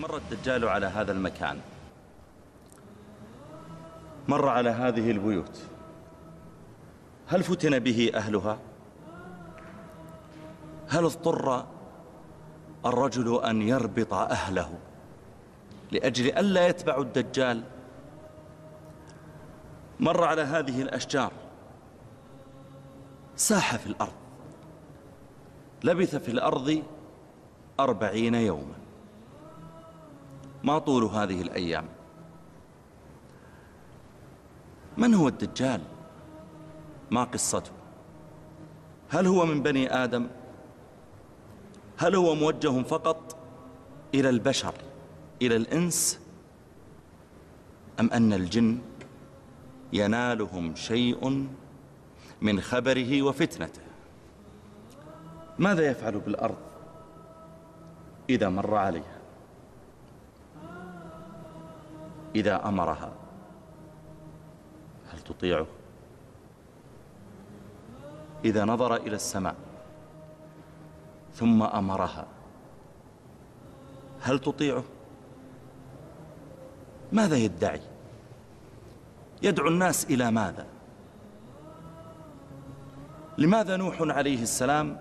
مر الدجال على هذا المكان. مر على هذه البيوت. هل فتن به أهلها؟ هل اضطر الرجل أن يربط أهله لأجل ألا يتبعوا الدجال؟ مر على هذه الأشجار. ساح في الأرض. لبث في الأرض أربعين يوما. ما طول هذه الأيام. من هو الدجال؟ ما قصته. هل هو من بني آدم؟ هل هو موجه فقط إلى البشر إلى الإنس؟ أم أن الجن ينالهم شيء من خبره وفتنته؟ ماذا يفعل بالأرض إذا مر عليها؟ إذا أمرها. هل تطيعه؟ إذا نظر إلى السماء ثم أمرها هل تطيعه؟ ماذا يدعي؟ يدعو الناس إلى ماذا؟ لماذا نوح عليه السلام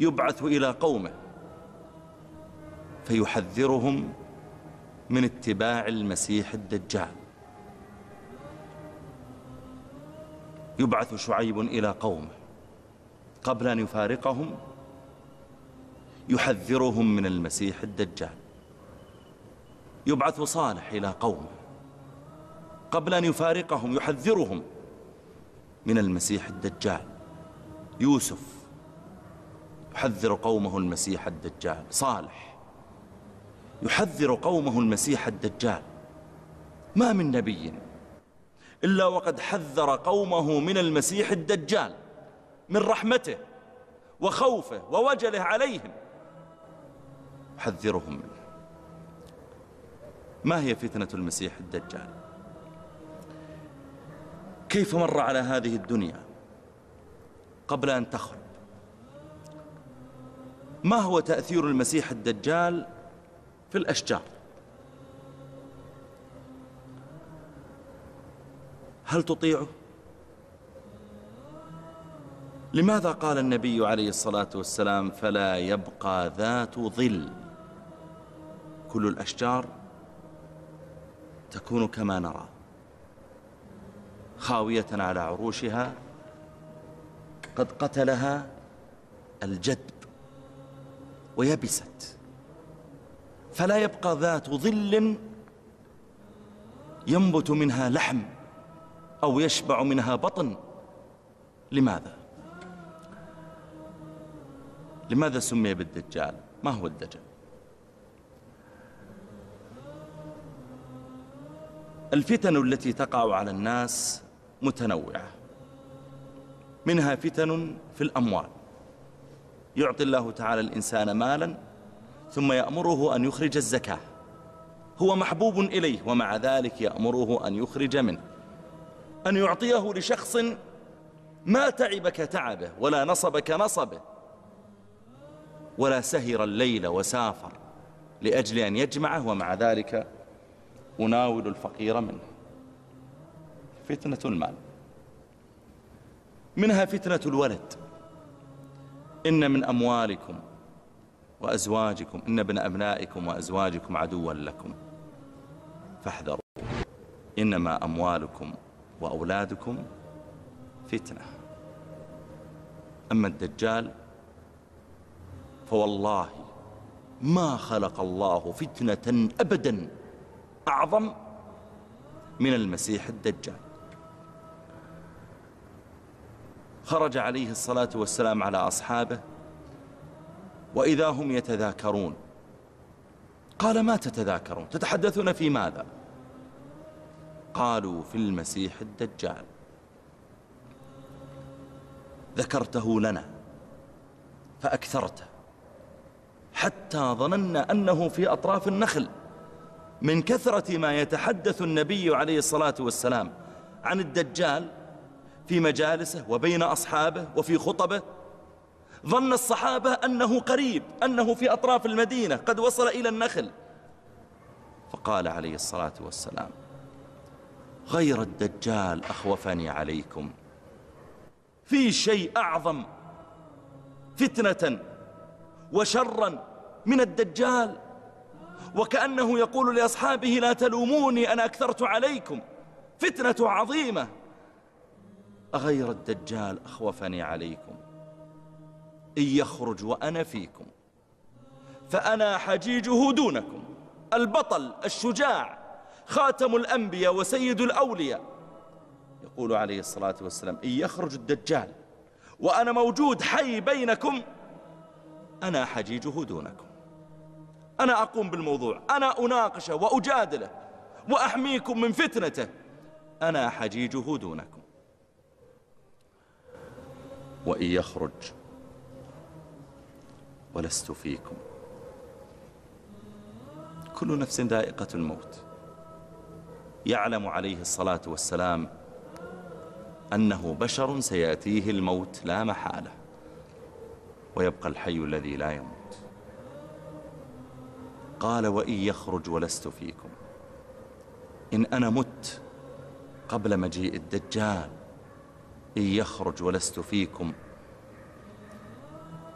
يبعث إلى قومه فيحذرهم من اتباع المسيح الدجال. يبعث شعيب إلى قومه قبل أن يفارقهم يحذرهم من المسيح الدجال. يبعث صالح إلى قومه قبل أن يفارقهم يحذرهم من المسيح الدجال. يوسف يحذر قومه المسيح الدجال. صالح يحذر قومه المسيح الدجال. ما من نبي إلا وقد حذر قومه من المسيح الدجال من رحمته وخوفه ووجله عليهم. يحذرهم منه. ما هي فتنة المسيح الدجال؟ كيف مر على هذه الدنيا قبل أن تخرب؟ ما هو تأثير المسيح الدجال في الأشجار. هل تطيعه لماذا قال النبي عليه الصلاة والسلام فلا يبقى ذات ظل؟ كل الأشجار تكون كما نرى خاوية على عروشها قد قتلها الجدب ويبست. فلا يبقى ذات ظل ينبت منها لحم أو يشبع منها بطن لماذا؟ لماذا سمي بالدجال؟ ما هو الدجال؟ الفتن التي تقع على الناس متنوعة منها فتن في الأموال يعطي الله تعالى الإنسان مالا ثم يأمره أن يخرج الزكاة. هو محبوب إليه ومع ذلك يأمره أن يخرج منه. أن يعطيه لشخص ما تعبك تعبه ولا نصبك نصبه. ولا سهر الليل وسافر لأجل أن يجمعه ومع ذلك أناول الفقير منه. فتنة المال. منها فتنة الولد. إن من أموالكم وأزواجكم إن ابن أبنائكم وأزواجكم عدوا لكم. فاحذروا. إنما أموالكم وأولادكم فتنة. أما الدجال فوالله ما خلق الله فتنة أبدا أعظم من المسيح الدجال. خرج عليه الصلاة والسلام على أصحابه وإذا هم يتذاكرون. قال ما تتذاكرون؟ تتحدثون في ماذا؟ قالوا في المسيح الدجال. ذكرته لنا فأكثرته حتى ظننا أنه في أطراف النخل من كثرة ما يتحدث النبي عليه الصلاة والسلام عن الدجال في مجالسه وبين أصحابه وفي خطبه ظن الصحابة أنه قريب أنه في أطراف المدينة قد وصل إلى النخل. فقال عليه الصلاة والسلام غير الدجال أخوفني عليكم. في شيء أعظم فتنة وشرا من الدجال. وكأنه يقول لأصحابه لا تلوموني أنا أكثرت عليكم. فتنة عظيمة. أغير الدجال أخوفني عليكم. إن يخرج وأنا فيكم. فأنا حجيجه دونكم البطل الشجاع خاتم الأنبياء وسيد الأولياء. يقول عليه الصلاة والسلام إن يخرج الدجال وأنا موجود حي بينكم أنا حجيجه دونكم أنا أقوم بالموضوع أنا أناقشه وأجادله وأحميكم من فتنته. أنا حجيجه دونكم وإن يخرج ولست فيكم. كل نفس ذائقة الموت. يعلم عليه الصلاة والسلام أنه بشر سيأتيه الموت لا محالة ويبقى الحي الذي لا يموت. قال وإن يخرج ولست فيكم. إن أنا مت قبل مجيء الدجال إن يخرج ولست فيكم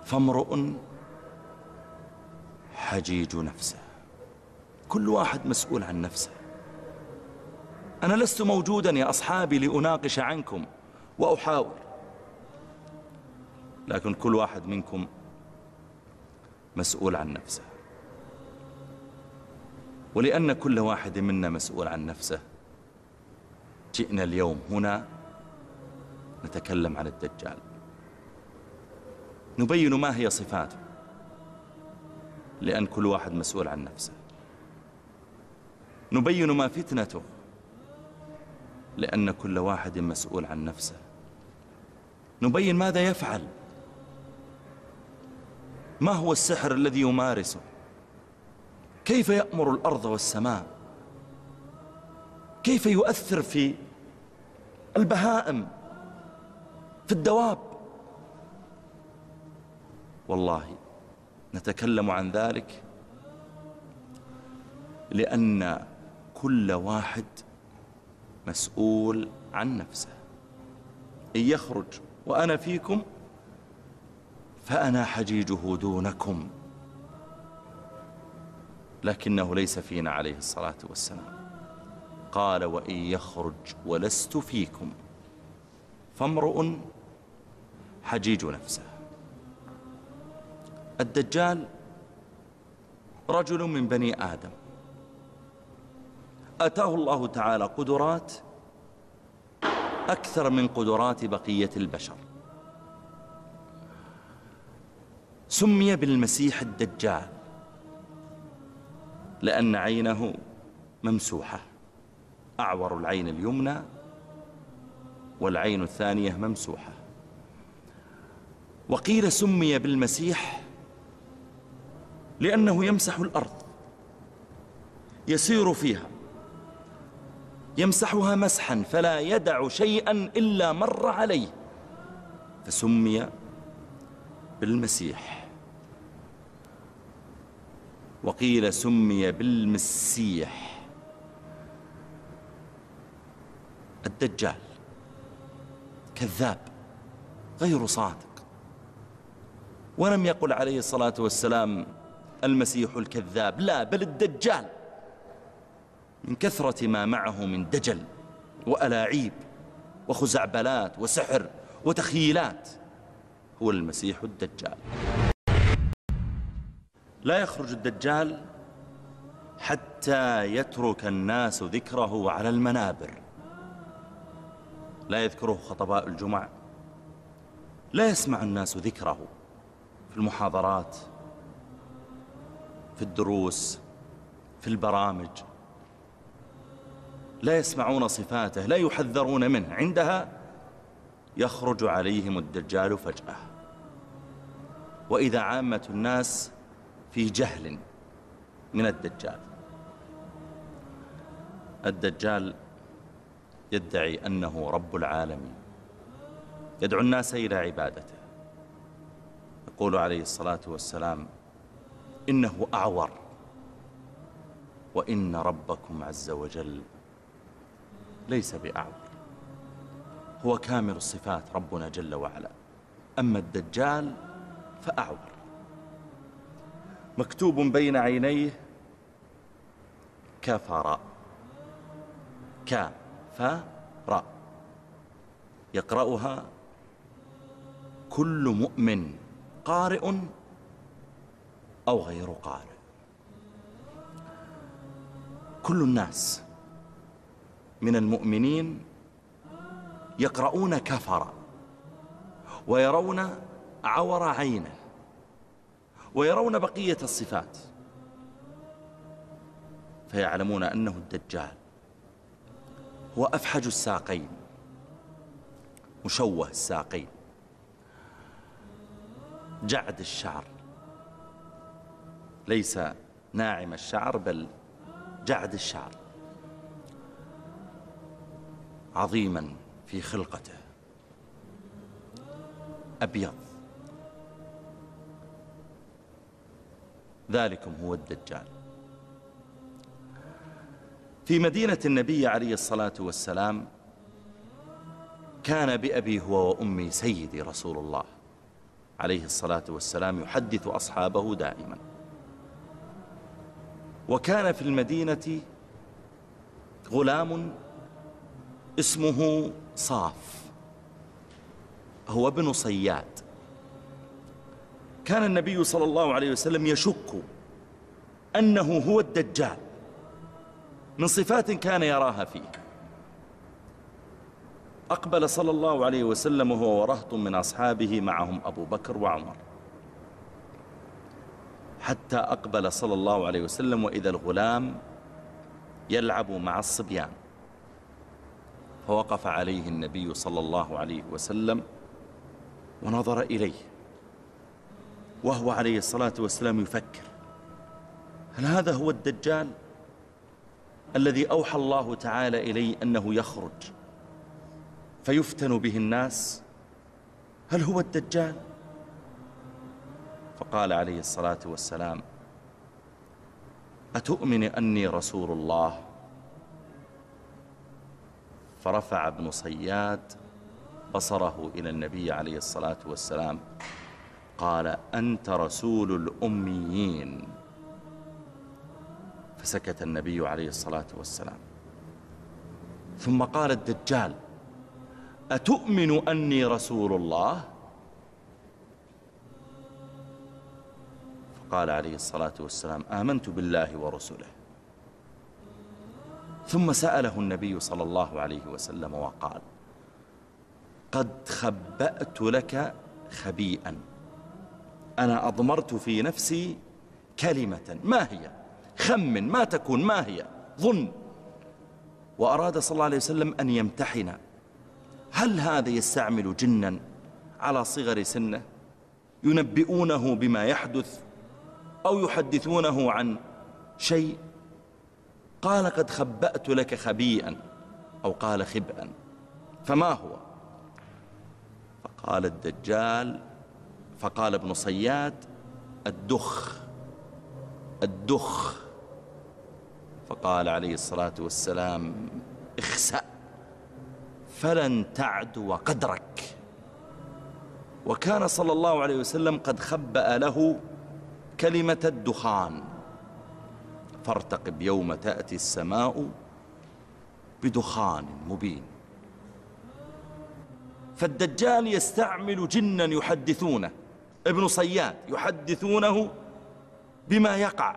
فامرؤ حجيج نفسه. كل واحد مسؤول عن نفسه. أنا لست موجودا يا أصحابي لأناقش عنكم وأحاور لكن كل واحد منكم مسؤول عن نفسه. ولأن كل واحد منا مسؤول عن نفسه. جئنا اليوم هنا نتكلم عن الدجال. نبين ما هي صفاته. لأن كل واحد مسؤول عن نفسه. نبين ما فتنته لأن كل واحد مسؤول عن نفسه. نبين ماذا يفعل. ما هو السحر الذي يمارسه؟ كيف يأمر الأرض والسماء؟ كيف يؤثر في البهائم في الدواب؟ والله نتكلم عن ذلك لأن كل واحد مسؤول عن نفسه. إن يخرج وأنا فيكم فأنا حجيجه دونكم لكنه ليس فينا عليه الصلاة والسلام. قال وإن يخرج ولست فيكم. فامرؤ حجيج نفسه. الدجال رجل من بني آدم. أتاه الله تعالى قدرات أكثر من قدرات بقية البشر. سمي بالمسيح الدجال لأن عينه ممسوحة. أعور العين اليمنى والعين الثانية ممسوحة. وقيل سمي بالمسيح لأنه يمسح الأرض. يسير فيها. يمسحها مسحا فلا يدع شيئا إلا مر عليه. فسمي بالمسيح. وقيل سمي بالمسيح. الدجال. كذاب. غير صادق. ولم يقل عليه الصلاة والسلام المسيح الكذاب لا بل الدجال. من كثرة ما معه من دجل وألاعيب وخزعبلات وسحر وتخيلات هو المسيح الدجال. لا يخرج الدجال حتى يترك الناس ذكره على المنابر. لا يذكره خطباء الجمع لا يسمع الناس ذكره في المحاضرات. في الدروس في البرامج. لا يسمعون صفاته لا يحذرون منه. عندها يخرج عليهم الدجال فجأة. وإذا عامة الناس في جهل من الدجال. الدجال يدعي أنه رب العالمين. يدعو الناس إلى عبادته. يقول عليه الصلاة والسلام إنه أعور. وإن ربكم عز وجل ليس بأعور. هو كامل الصفات ربنا جل وعلا. أما الدجال فأعور. مكتوب بين عينيه كفر. كفر. يقرأها كل مؤمن قارئ أو غير قارئ. كل الناس من المؤمنين يقرؤون كفر ويرون عور عينه ويرون بقية الصفات فيعلمون أنه الدجال هو أفحج الساقين مشوه الساقين جعد الشعر. ليس ناعم الشعر بل جعد الشعر. عظيما في خلقته. أبيض. ذلكم هو الدجال. في مدينة النبي عليه الصلاة والسلام كان بأبي هو وأمي سيدي رسول الله عليه الصلاة والسلام يحدث أصحابه دائما. وكان في المدينة غلام اسمه صاف. هو ابن صياد. كان النبي صلى الله عليه وسلم يشك أنه هو الدجال. من صفات كان يراها فيه. أقبل صلى الله عليه وسلم وهو ورهط من أصحابه معهم أبو بكر وعمر. حتى أقبل صلى الله عليه وسلم وإذا الغلام يلعب مع الصبيان. فوقف عليه النبي صلى الله عليه وسلم ونظر إليه وهو عليه الصلاة والسلام يفكر هل هذا هو الدجال الذي أوحى الله تعالى إليه أنه يخرج فيفتن به الناس؟ هل هو الدجال؟ فقال عليه الصلاة والسلام أتؤمن أني رسول الله؟ فرفع ابن صياد بصره إلى النبي عليه الصلاة والسلام قال أنت رسول الأميين. فسكت النبي عليه الصلاة والسلام. ثم قال الدجال أتؤمن أني رسول الله؟ فقال عليه الصلاة والسلام آمنت بالله ورسله. ثم سأله النبي صلى الله عليه وسلم وقال قد خبأت لك خبيئا. أنا أضمرت في نفسي كلمة. ما هي؟ خمن ما تكون ما هي؟ ظن. وأراد صلى الله عليه وسلم أن يمتحن. هل هذا يستعمل جنا على صغر سنه؟ ينبئونه بما يحدث؟ أو يحدثونه عن شيء. قال قد خبأت لك خبيئا أو قال خبئا. فما هو؟ فقال الدجال فقال ابن صياد الدخ الدخ. فقال عليه الصلاة والسلام اخسأ فلن تعدو قدرك. وكان صلى الله عليه وسلم قد خبأ له كلمة الدخان. فارتقب يوم تأتي السماء بدخان مبين. فالدجال يستعمل جنا يحدثونه ابن صياد يحدثونه بما يقع.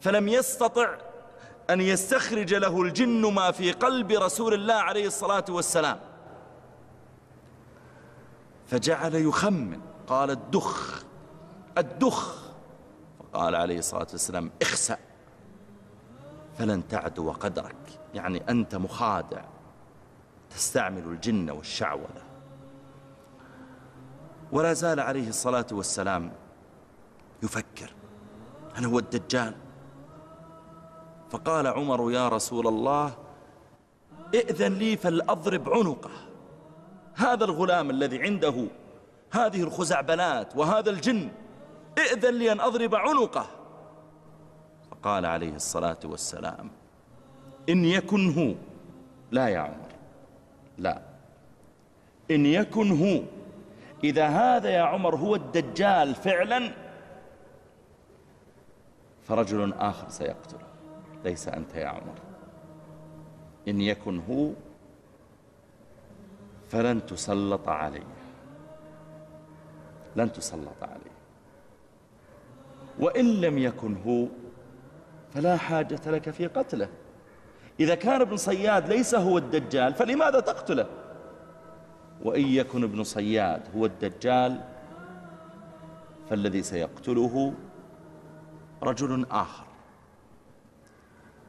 فلم يستطع أن يستخرج له الجن ما في قلب رسول الله عليه الصلاة والسلام. فجعل يخمن قال الدخ الدخ. فقال عليه الصلاة والسلام اخسأ فلن تعدو قدرك. يعني أنت مخادع تستعمل الجن والشعوذة. ولا زال عليه الصلاة والسلام يفكر هل هو الدجال؟ فقال عمر يا رسول الله ائذن لي فلأضرب عنقه. هذا الغلام الذي عنده هذه الخزعبلات وهذا الجن ائذن لي أن أضرب عنقه. فقال عليه الصلاة والسلام إن يكن هو لا يا عمر لا. إن يكن هو إذا هذا يا عمر هو الدجال فعلا فرجل آخر سيقتله. ليس أنت يا عمر. إن يكن هو فلن تسلط عليه لن تسلط عليه وإن لم يكن هو فلا حاجة لك في قتله. إذا كان ابن صياد ليس هو الدجال فلماذا تقتله؟ وإن يكن ابن صياد هو الدجال فالذي سيقتله رجل آخر.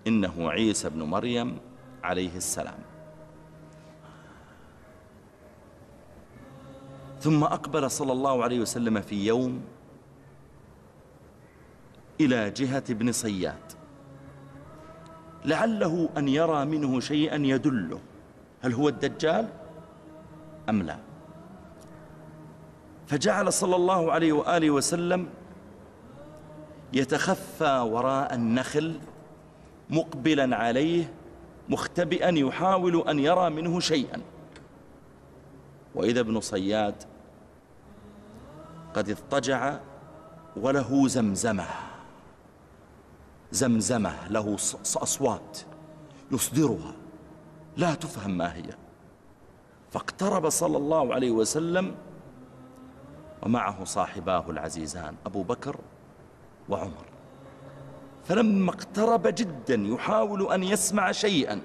إنه عيسى بن مريم عليه السلام. ثم أقبل صلى الله عليه وسلم في يوم إلى جهة ابن صياد. لعله أن يرى منه شيئا يدله. هل هو الدجال؟ أم لا؟ فجعل صلى الله عليه وآله وسلم يتخفى وراء النخل مقبلا عليه مختبئا يحاول أن يرى منه شيئا. وإذا ابن صياد قد اضطجع وله زمزمة. زمزمة له أصوات يصدرها. لا تفهم ما هي. فاقترب صلى الله عليه وسلم ومعه صاحباه العزيزان أبو بكر وعمر. فلما اقترب جدا يحاول أن يسمع شيئا.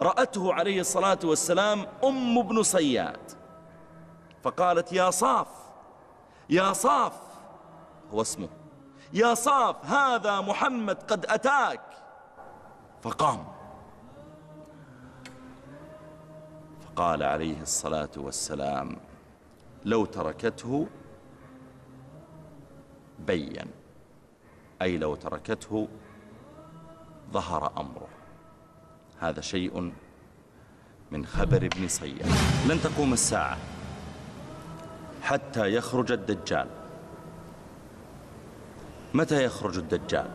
رأته عليه الصلاة والسلام أم ابن صياد. فقالت يا صاف يا صاف هو اسمه. يا صاف هذا محمد قد أتاك. فقام. فقال عليه الصلاة والسلام لو تركته بين أي لو تركته ظهر أمره. هذا شيء من خبر ابن صياد لن تقوم الساعة حتى يخرج الدجال. متى يخرج الدجال؟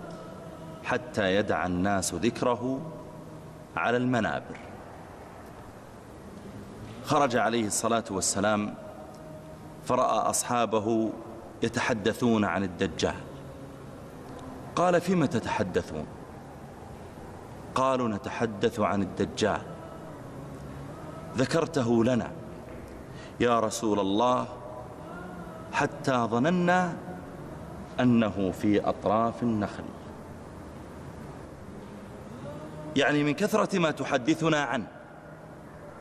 حتى يدع الناس ذكره على المنابر. خرج عليه الصلاة والسلام فرأى أصحابه يتحدثون عن الدجال. قال فيما تتحدثون؟ قالوا نتحدث عن الدجال. ذكرته لنا يا رسول الله حتى ظننا أنه في أطراف النخل. يعني من كثرة ما تحدثنا عنه.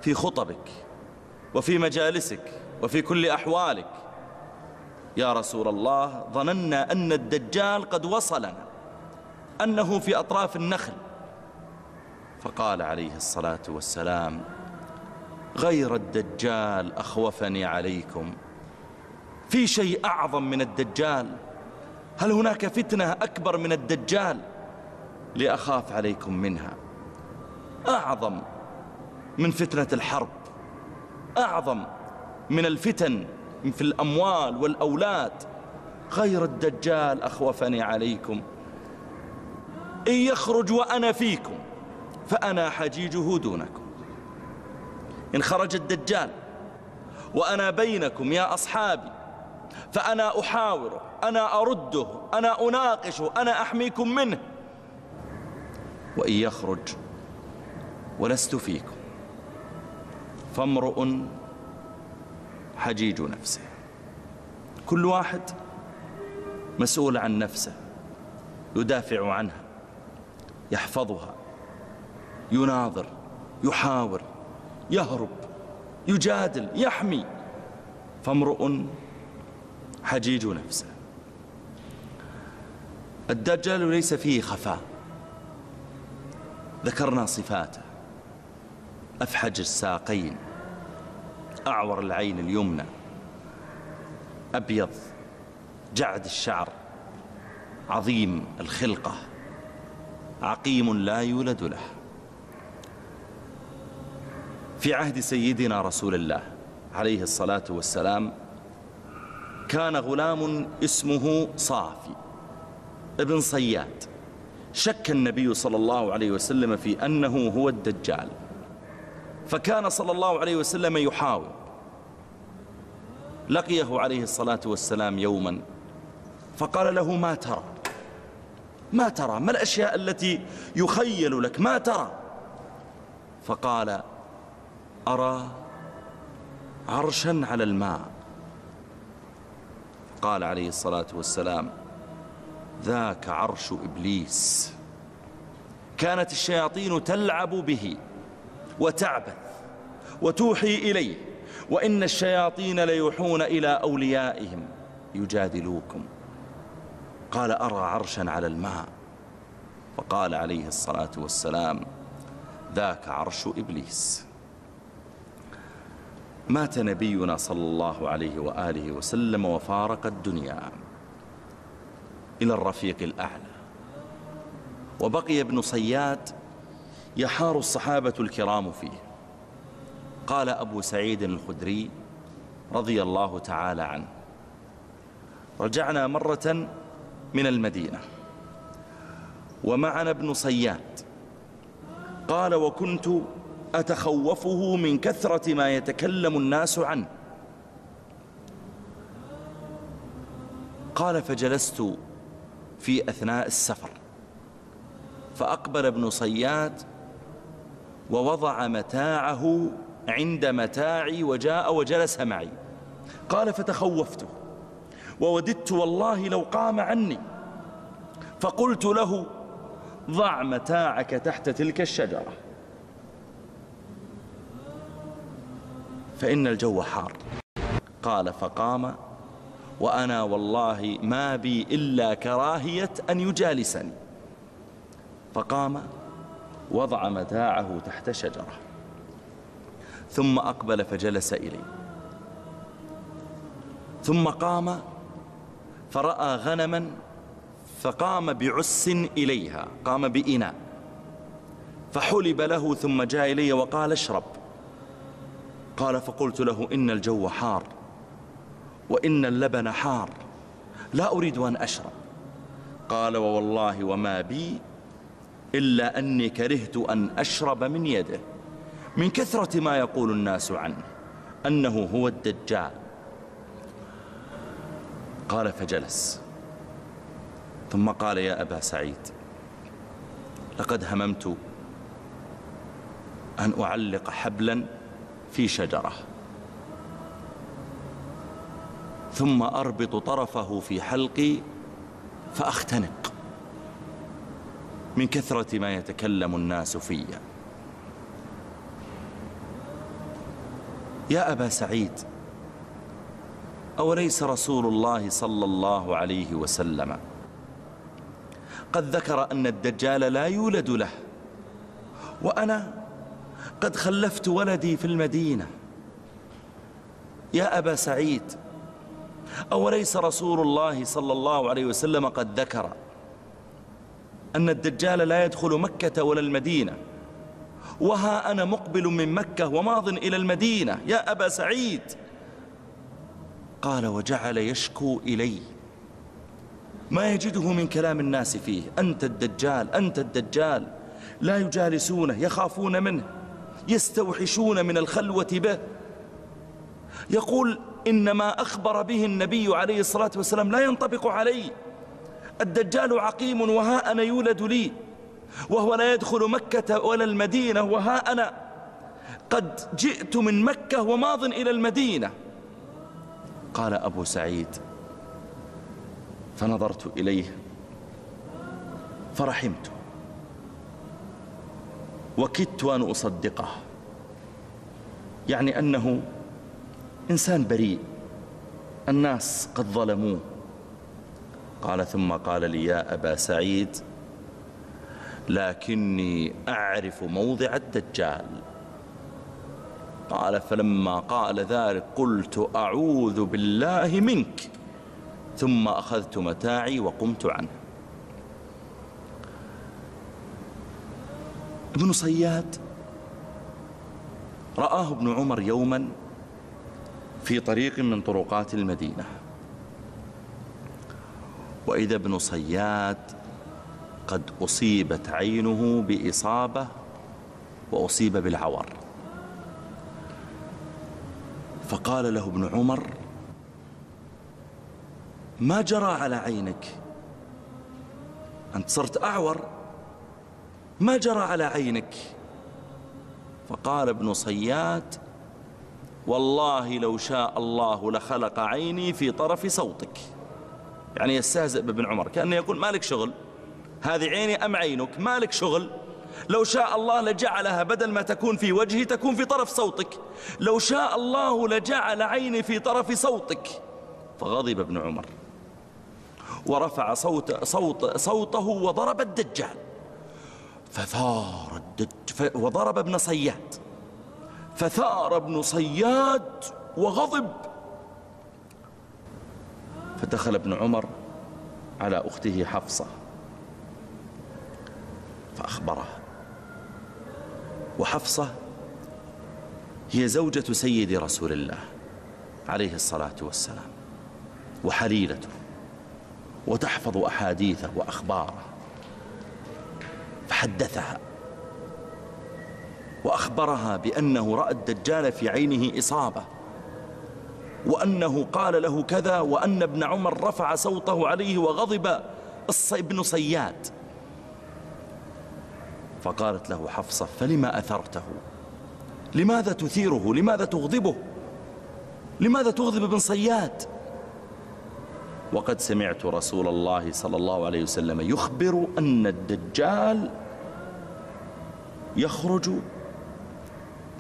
في خطبك وفي مجالسك وفي كل أحوالك. يا رسول الله ظننا أن الدجال قد وصلنا أنه في أطراف النخل. فقال عليه الصلاة والسلام غير الدجال أخوفني عليكم. في شيء أعظم من الدجال؟ هل هناك فتنة أكبر من الدجال؟ لأخاف عليكم منها. أعظم من فتنة الحرب. أعظم من الفتن في الأموال والأولاد. غير الدجال أخوفني عليكم. إن يخرج وأنا فيكم فأنا حجيجه دونكم إن خرج الدجال وأنا بينكم يا أصحابي فأنا أحاوره أنا أرده أنا أناقشه أنا أحميكم منه. وإن يخرج ولست فيكم. فامرؤ حجيج نفسه. كل واحد مسؤول عن نفسه يدافع عنها يحفظها يناظر يحاور يهرب يجادل يحمي. فامرؤ حجيج نفسه. الدجال ليس فيه خفاء. ذكرنا صفاته. أفحج الساقين. أعور العين اليمنى. أبيض جعد الشعر. عظيم الخلقة. عقيم لا يولد له. في عهد سيدنا رسول الله عليه الصلاة والسلام كان غلام اسمه صافي ابن صياد. شك النبي صلى الله عليه وسلم في أنه هو الدجال. فكان صلى الله عليه وسلم يحاول. لقيه عليه الصلاة والسلام يوما. فقال له ما ترى؟ ما ترى؟ ما الأشياء التي يخيل لك؟ ما ترى؟ فقال أرى عرشا على الماء. قال عليه الصلاة والسلام ذاك عرش إبليس. كانت الشياطين تلعب به وتعبث وتوحي إليه وإن الشياطين ليوحون إلى أوليائهم يجادلوكم. قال أرى عرشا على الماء. فقال عليه الصلاة والسلام ذاك عرش إبليس. مات نبينا صلى الله عليه وآله وسلم وفارق الدنيا إلى الرفيق الأعلى. وبقي ابن صياد يحار الصحابة الكرام فيه. قال أبو سعيد الخدري رضي الله تعالى عنه رجعنا مرة من المدينة ومعنا ابن صياد. قال وكنت أتخوفه من كثرة ما يتكلم الناس عنه. قال فجلست في أثناء السفر فأقبل ابن صياد ووضع متاعه عند متاعي وجاء وجلس معي. قال فتخوفته ووددت والله لو قام عني. فقلت له ضع متاعك تحت تلك الشجرة. فإن الجو حار. قال فقام وأنا والله ما بي إلا كراهية أن يجالسني. فقام وضع متاعه تحت شجرة. ثم أقبل فجلس إلي. ثم قام فرأى غنما فقام بعس إليها قام بإناء. فحلب له ثم جاء إلي وقال اشرب. قال فقلت له إن الجو حار وإن اللبن حار لا أريد أن أشرب. قال ووالله وما بي إلا أني كرهت أن أشرب من يده. من كثرة ما يقول الناس عنه أنه هو الدجال. قال فجلس. ثم قال يا أبا سعيد لقد هممت أن أعلق حبلا في شجرة. ثم أربط طرفه في حلقي فأختنق. من كثرة ما يتكلم الناس في. يا أبا سعيد أوليس رسول الله صلى الله عليه وسلم؟ قد ذكر أن الدجال لا يولد له وأنا قد خلفت ولدي في المدينة. يا أبا سعيد أوليس رسول الله صلى الله عليه وسلم قد ذكر أن الدجال لا يدخل مكة ولا المدينة؟ وها أنا مقبل من مكة وماض إلى المدينة يا أبا سعيد. قال وجعل يشكو إلي. ما يجده من كلام الناس فيه أنت الدجال أنت الدجال. لا يجالسونه يخافون منه. يستوحشون من الخلوة به. يقول إنما أخبر به النبي عليه الصلاة والسلام لا ينطبق علي. الدجال عقيم وها أنا يولد لي وهو لا يدخل مكة ولا المدينة وها أنا. قد جئت من مكة وماض إلى المدينة. قال أبو سعيد فنظرت إليه فرحمت. وكدت أن أصدقه. يعني أنه إنسان بريء. الناس قد ظلموه. قال ثم قال لي يا أبا سعيد لكني أعرف موضع الدجال. قال فلما قال ذلك قلت أعوذ بالله منك. ثم أخذت متاعي وقمت عنه. ابن صياد. رآه ابن عمر يوما في طريق من طرقات المدينة. وإذا ابن صياد قد أصيبت عينه بإصابة وأصيب بالعور. فقال له ابن عمر ما جرى على عينك؟ أنت صرت أعور. ما جرى على عينك؟ فقال ابن صياد والله لو شاء الله لخلق عيني في طرف صوتك. يعني يستهزئ بابن عمر كأنه يقول مالك شغل؟ هذه عيني أم عينك؟ مالك شغل؟ لو شاء الله لجعلها بدل ما تكون في وجهي تكون في طرف صوتك. لو شاء الله لجعل عيني في طرف صوتك. فغضب ابن عمر ورفع صوت صوت صوته وضرب الدجال. فثار الدج وضرب ابن صياد. فثار ابن صياد وغضب. فدخل ابن عمر على أخته حفصة. فأخبرها وحفصة هي زوجة سيد رسول الله عليه الصلاة والسلام وحليلته وتحفظ أحاديثه وأخباره. فحدثها. وأخبرها بأنه رأى الدجال في عينه إصابة وأنه قال له كذا وأن ابن عمر رفع صوته عليه وغضب ابن صياد. فقالت له حفصة فلما أثرته؟ لماذا تثيره؟ لماذا تغضبه؟ لماذا تغضب ابن صياد؟ وقد سمعت رسول الله صلى الله عليه وسلم يخبر أن الدجال يخرج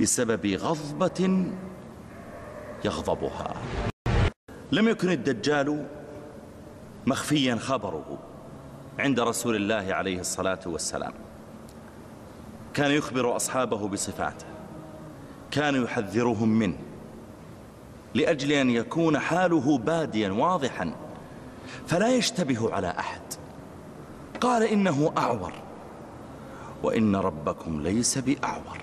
بسبب غضبة يغضبها. لم يكن الدجال مخفيا خبره عند رسول الله عليه الصلاة والسلام. كان يخبر أصحابه بصفاته. كان يحذرهم منه لأجل أن يكون حاله باديا واضحا. فلا يشتبه على أحد. قال إنه أعور وإن ربكم ليس بأعور.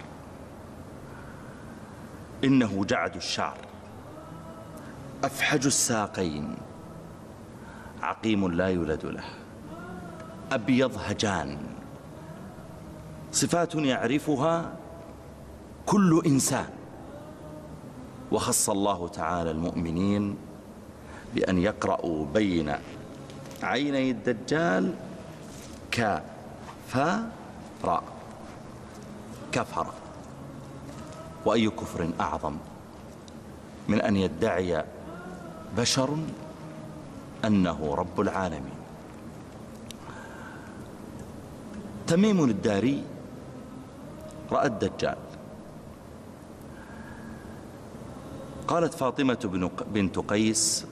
إنه جعد الشعر أفحج الساقين عقيم لا يولد له أبيض هجان. صفات يعرفها كل إنسان. وخص الله تعالى المؤمنين بأن يقرأوا بين عيني الدجال ك ف راء كفر. وأي كفر أعظم؟ من أن يدعي بشر أنه رب العالمين. تميم الداري رأى الدجال. قالت فاطمة بنت قيس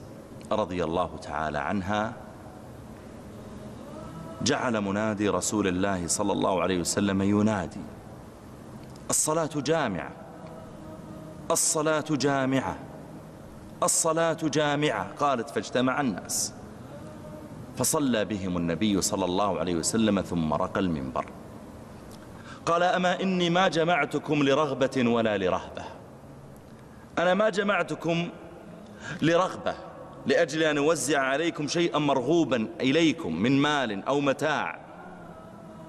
رضي الله تعالى عنها جعل منادي رسول الله صلى الله عليه وسلم ينادي. الصلاة جامعة. الصلاة جامعة. الصلاة جامعة. قالت فاجتمع الناس. فصلى بهم النبي صلى الله عليه وسلم ثم رقى المنبر. قال أما إني ما جمعتكم لرغبة ولا لرهبة. أنا ما جمعتكم لرغبة. لأجل أن أوزع عليكم شيئا مرغوبا إليكم من مال أو متاع.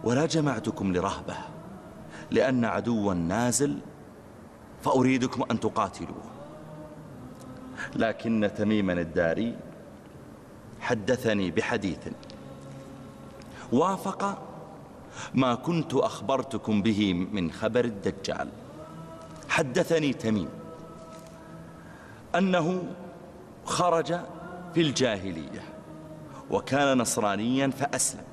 ولا جمعتكم لرهبة لأن عدوا نازل فأريدكم أن تقاتلوه. لكن تميما الداري حدثني بحديث. وافق ما كنت أخبرتكم به من خبر الدجال. حدثني تميم أنه خرج في الجاهلية وكان نصرانيا فأسلم.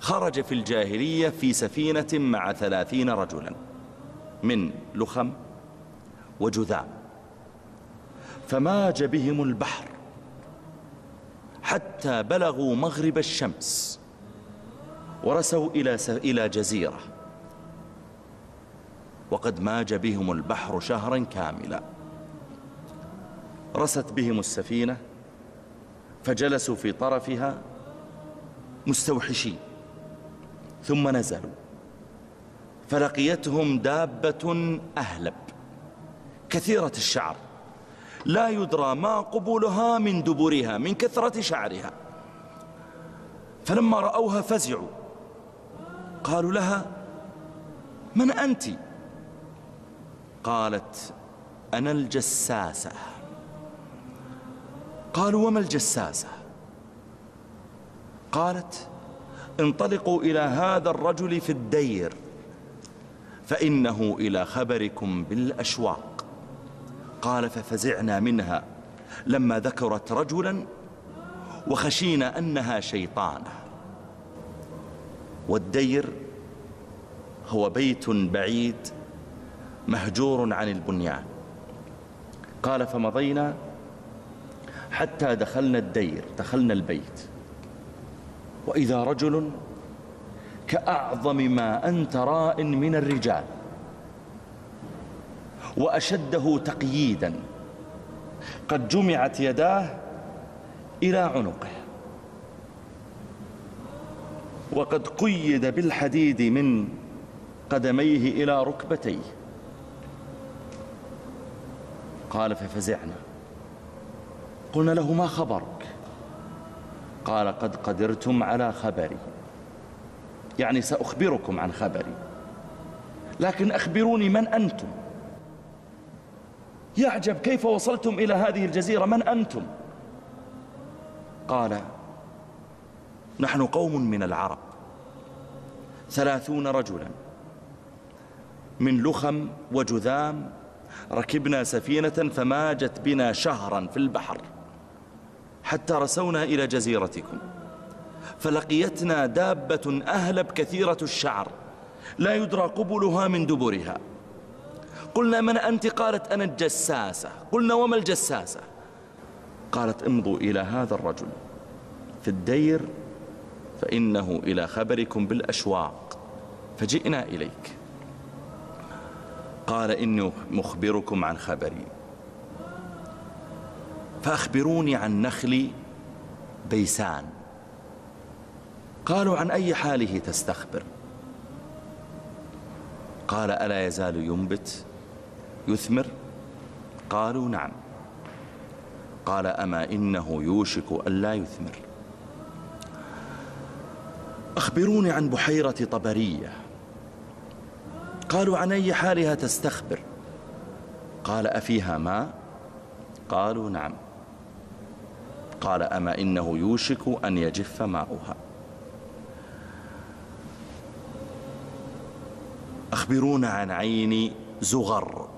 خرج في الجاهلية في سفينة مع ثلاثين رجلا من لخم وجذام. فماج بهم البحر حتى بلغوا مغرب الشمس ورسوا إلى, إلى جزيرة. وقد ماج بهم البحر شهرا كاملا. رست بهم السفينة فجلسوا في طرفها مستوحشين ثم نزلوا. فلقيتهم دابة أهلب كثيرة الشعر. لا يدرى ما قبولها من دبرها من كثرة شعرها. فلما رأوها فزعوا. قالوا لها من أنت؟ قالت أنا الجساسة. قالوا وما الجساسة؟ قالت انطلقوا إلى هذا الرجل في الدير فإنه إلى خبركم بالأشواق. قال ففزعنا منها لما ذكرت رجلا وخشينا أنها شيطانة. والدير هو بيت بعيد مهجور عن البنيان. قال فمضينا حتى دخلنا الدير دخلنا البيت. وإذا رجل كأعظم ما أنت راء من الرجال وأشده تقييدا قد جمعت يداه إلى عنقه. وقد قيد بالحديد من قدميه إلى ركبتيه. قال ففزعنا. قلنا له ما خبرك؟ قال قد قدرتم على خبري. يعني سأخبركم عن خبري. لكن أخبروني من أنتم؟ يعجب كيف وصلتم إلى هذه الجزيرة؟ من أنتم؟ قال نحن قوم من العرب ثلاثون رجلا. من لخم وجذام ركبنا سفينة فماجت بنا شهرا في البحر. حتى رسونا إلى جزيرتكم. فلقيتنا دابة أهلب كثيرة الشعر لا يدرى قبلها من دبرها. قلنا من أنت؟ قالت أنا الجساسة. قلنا وما الجساسة؟ قالت امضوا إلى هذا الرجل في الدير فإنه إلى خبركم بالأشواق فجئنا إليك. قال إني مخبركم عن خبري. فأخبروني عن نخل بيسان. قالوا عن أي حاله تستخبر؟ قال ألا يزال ينبت؟ يثمر؟ قالوا نعم. قال أما إنه يوشك أن لا يثمر. أخبروني عن بحيرة طبرية. قالوا عن أي حالها تستخبر؟ قال أفيها ماء قالوا نعم. قال أما إنه يوشك أن يجف ماؤها. أخبرونا عن عين زغر.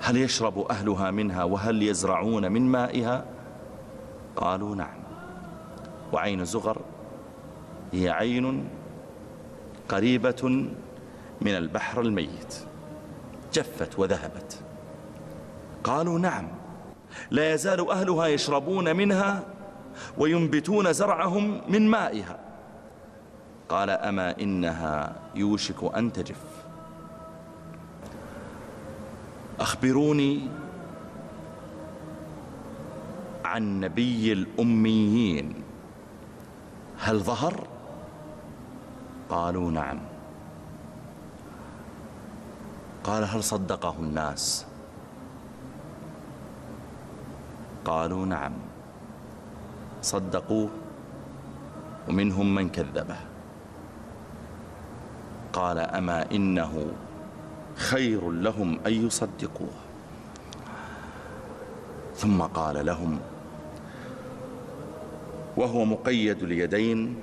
هل يشرب أهلها منها وهل يزرعون من مائها؟ قالوا نعم. وعين زغر هي عين قريبة من البحر الميت. جفت وذهبت. قالوا نعم. لا يزال أهلها يشربون منها وينبتون زرعهم من مائها قال أما إنها يوشك أن تجف أخبروني عن نبي الأميين هل ظهر؟ قالوا نعم قال هل صدقه الناس؟ قالوا نعم. صدقوه ومنهم من كذبه. قال أما إنه خير لهم أن يصدقوه. ثم قال لهم وهو مقيد اليدين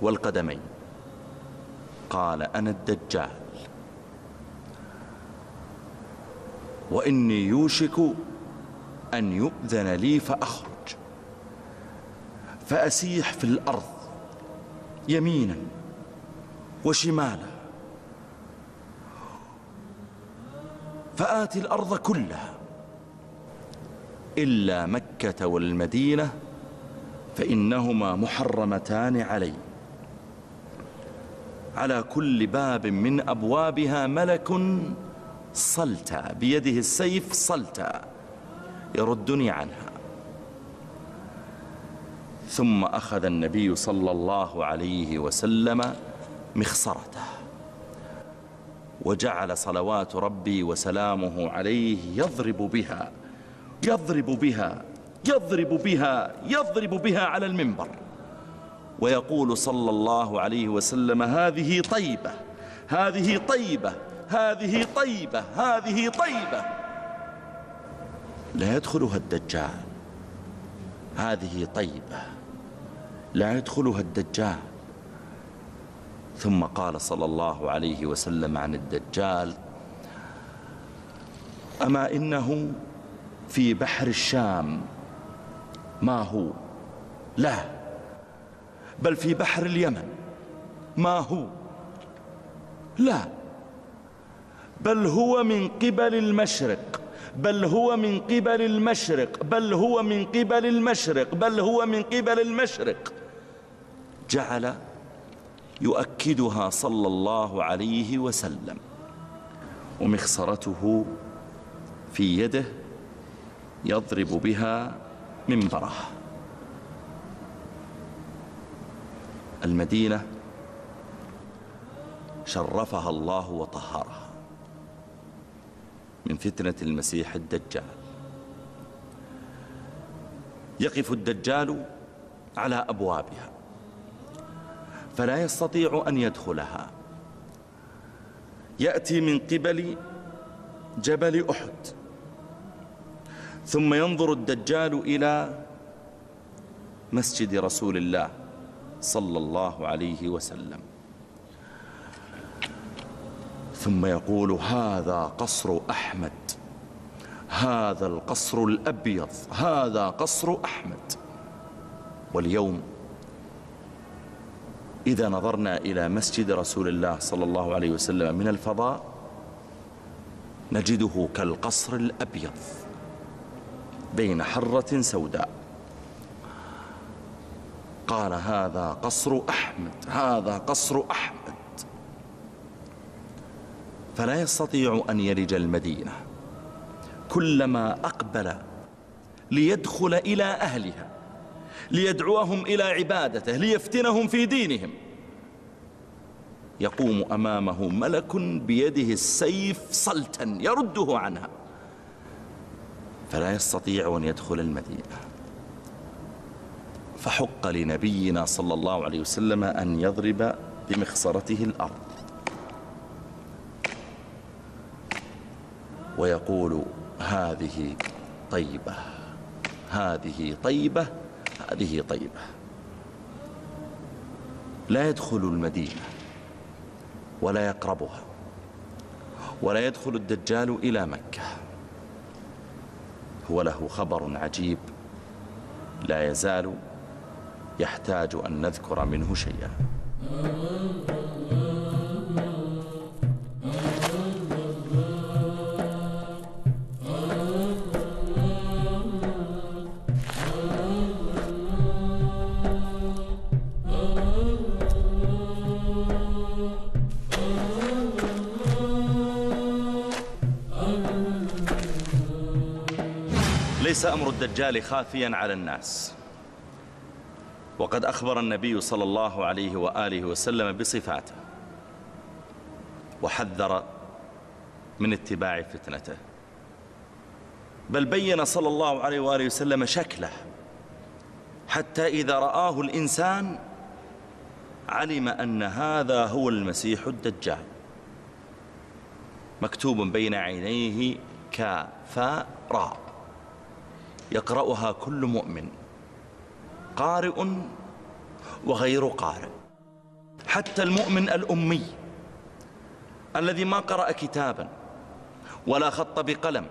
والقدمين. قال أنا الدجال. وإني يوشك أن يؤذن لي فأخرج. فأسيح في الأرض يمينا وشمالا. فآتي الأرض كلها إلا مكة والمدينة فإنهما محرمتان علي. على كل باب من أبوابها ملك صلتا بيده السيف صلتا. يردني عنها. ثم أخذ النبي صلى الله عليه وسلم مخصرته وجعل صلوات ربي وسلامه عليه يضرب بها يضرب بها يضرب بها يضرب بها على المنبر. ويقول صلى الله عليه وسلم هذه طيبة هذه طيبة هذه طيبة هذه طيبة. لا يدخلها الدجال. هذه طيبة. لا يدخلها الدجال. ثم قال صلى الله عليه وسلم عن الدجال أما إنه في بحر الشام ما هو؟ لا. بل في بحر اليمن ما هو؟ لا. بل هو من قبل المشرق. بل هو من قبل المشرق بل هو من قبل المشرق بل هو من قبل المشرق. جعل يؤكدها صلى الله عليه وسلم. ومخصرته في يده يضرب بها منبره. المدينة شرفها الله وطهرها. من فتنة المسيح الدجال. يقف الدجال على أبوابها فلا يستطيع أن يدخلها. يأتي من قبل جبل أحد ثم ينظر الدجال إلى مسجد رسول الله صلى الله عليه وسلم. ثم يقول هذا قصر أحمد. هذا القصر الأبيض هذا قصر أحمد. واليوم إذا نظرنا إلى مسجد رسول الله صلى الله عليه وسلم من الفضاء نجده كالقصر الأبيض بين حرة سوداء. قال هذا قصر أحمد هذا قصر أحمد. فلا يستطيع أن يلج المدينة كلما أقبل ليدخل إلى أهلها ليدعوهم إلى عبادته ليفتنهم في دينهم. يقوم أمامه ملك بيده السيف صلتا يرده عنها. فلا يستطيع أن يدخل المدينة. فحق لنبينا صلى الله عليه وسلم أن يضرب بمخصرته الأرض. ويقول هذه طيبة هذه طيبة هذه طيبة. لا يدخل المدينة ولا يقربها ولا يدخل الدجال إلى مكة. هو له خبر عجيب لا يزال يحتاج أن نذكر منه شيئا. ليس أمر الدجال خافيا على الناس. وقد أخبر النبي صلى الله عليه وآله وسلم بصفاته وحذر من اتباع فتنته. بل بين صلى الله عليه وآله وسلم شكله حتى إذا رآه الإنسان علم أن هذا هو المسيح الدجال. مكتوب بين عينيه كافا راء يقرأها كل مؤمن قارئ وغير قارئ. حتى المؤمن الأمي الذي ما قرأ كتابا ولا خط بقلم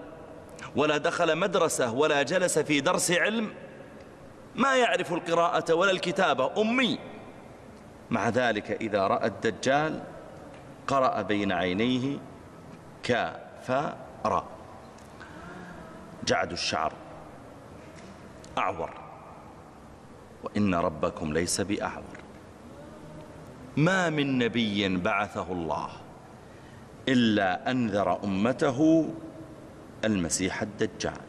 ولا دخل مدرسة ولا جلس في درس علم ما يعرف القراءة ولا الكتابة. أمي مع ذلك إذا رأى الدجال قرأ بين عينيه كافا جعد الشعر. أعور. وإن ربكم ليس بأعور. ما من نبي بعثه الله إلا أنذر أمته المسيح الدجال.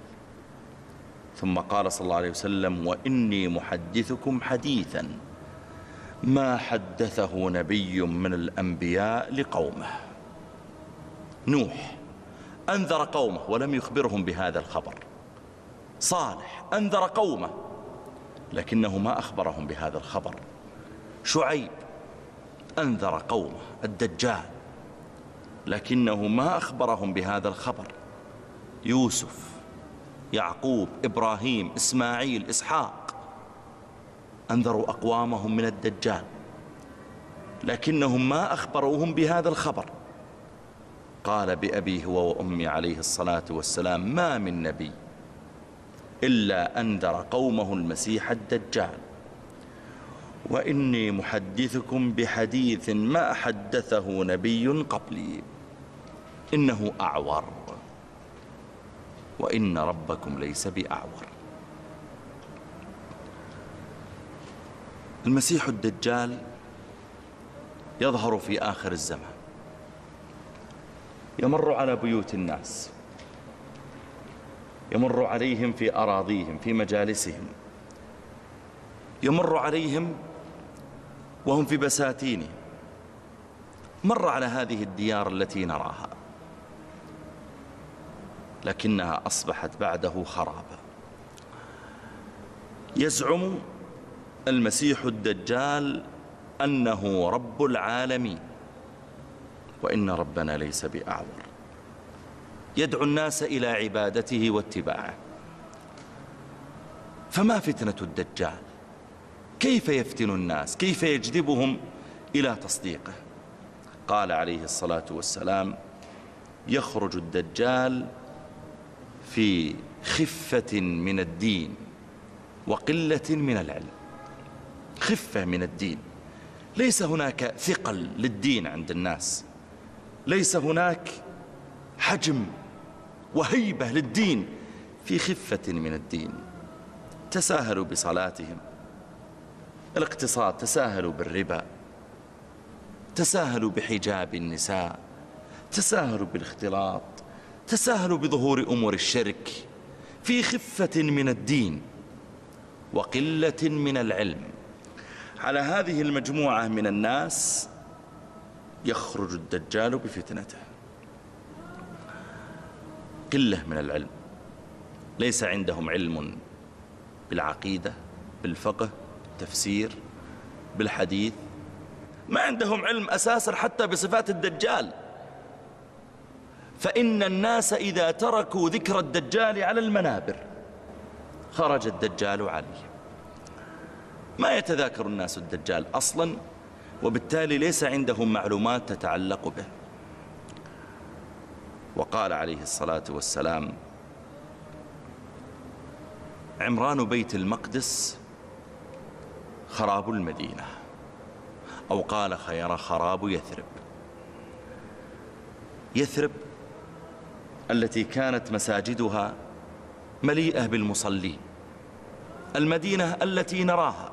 ثم قال صلى الله عليه وسلم وإني محدثكم حديثا ما حدثه نبي من الأنبياء لقومه. نوح أنذر قومه ولم يخبرهم بهذا الخبر. صالح أنذر قومه. لكنه ما أخبرهم بهذا الخبر. شعيب أنذر قومه الدجال. لكنه ما أخبرهم بهذا الخبر. يوسف يعقوب إبراهيم إسماعيل إسحاق. أنذروا أقوامهم من الدجال. لكنهم ما أخبروهم بهذا الخبر. قال بأبيه وأمي عليه الصلاة والسلام ما من نبي إلا أنذر قومه المسيح الدجال. وإني محدثكم بحديث ما حدثه نبي قبلي. إنه أعور. وإن ربكم ليس بأعور. المسيح الدجال يظهر في آخر الزمان. يمر على بيوت الناس. يمر عليهم في أراضيهم في مجالسهم. يمر عليهم وهم في بساتينهم. مر على هذه الديار التي نراها. لكنها أصبحت بعده خرابا يزعم المسيح الدجال أنه رب العالمين وإن ربنا ليس بأعور. يدعو الناس إلى عبادته واتباعه. فما فتنة الدجال؟ كيف يفتن الناس؟ كيف يجذبهم إلى تصديقه؟ قال عليه الصلاة والسلام يخرج الدجال في خفة من الدين وقلة من العلم. خفة من الدين. ليس هناك ثقل للدين عند الناس. ليس هناك حجم وهيبة للدين في خفة من الدين. تساهلوا بصلاتهم. الاقتصاد تساهلوا بالربا. تساهلوا بحجاب النساء. تساهلوا بالاختلاط. تساهلوا بظهور أمور الشرك في خفة من الدين وقلة من العلم. على هذه المجموعة من الناس يخرج الدجال بفتنته. قلة من العلم. ليس عندهم علم بالعقيدة بالفقه بالتفسير بالحديث. ما عندهم علم أساسا حتى بصفات الدجال. فإن الناس إذا تركوا ذكر الدجال على المنابر خرج الدجال عليهم. ما يتذاكر الناس الدجال أصلا وبالتالي ليس عندهم معلومات تتعلق به. وقال عليه الصلاة والسلام عمران بيت المقدس خراب المدينة أو قال خير خراب يثرب. يثرب التي كانت مساجدها مليئة بالمصلين المدينة التي نراها.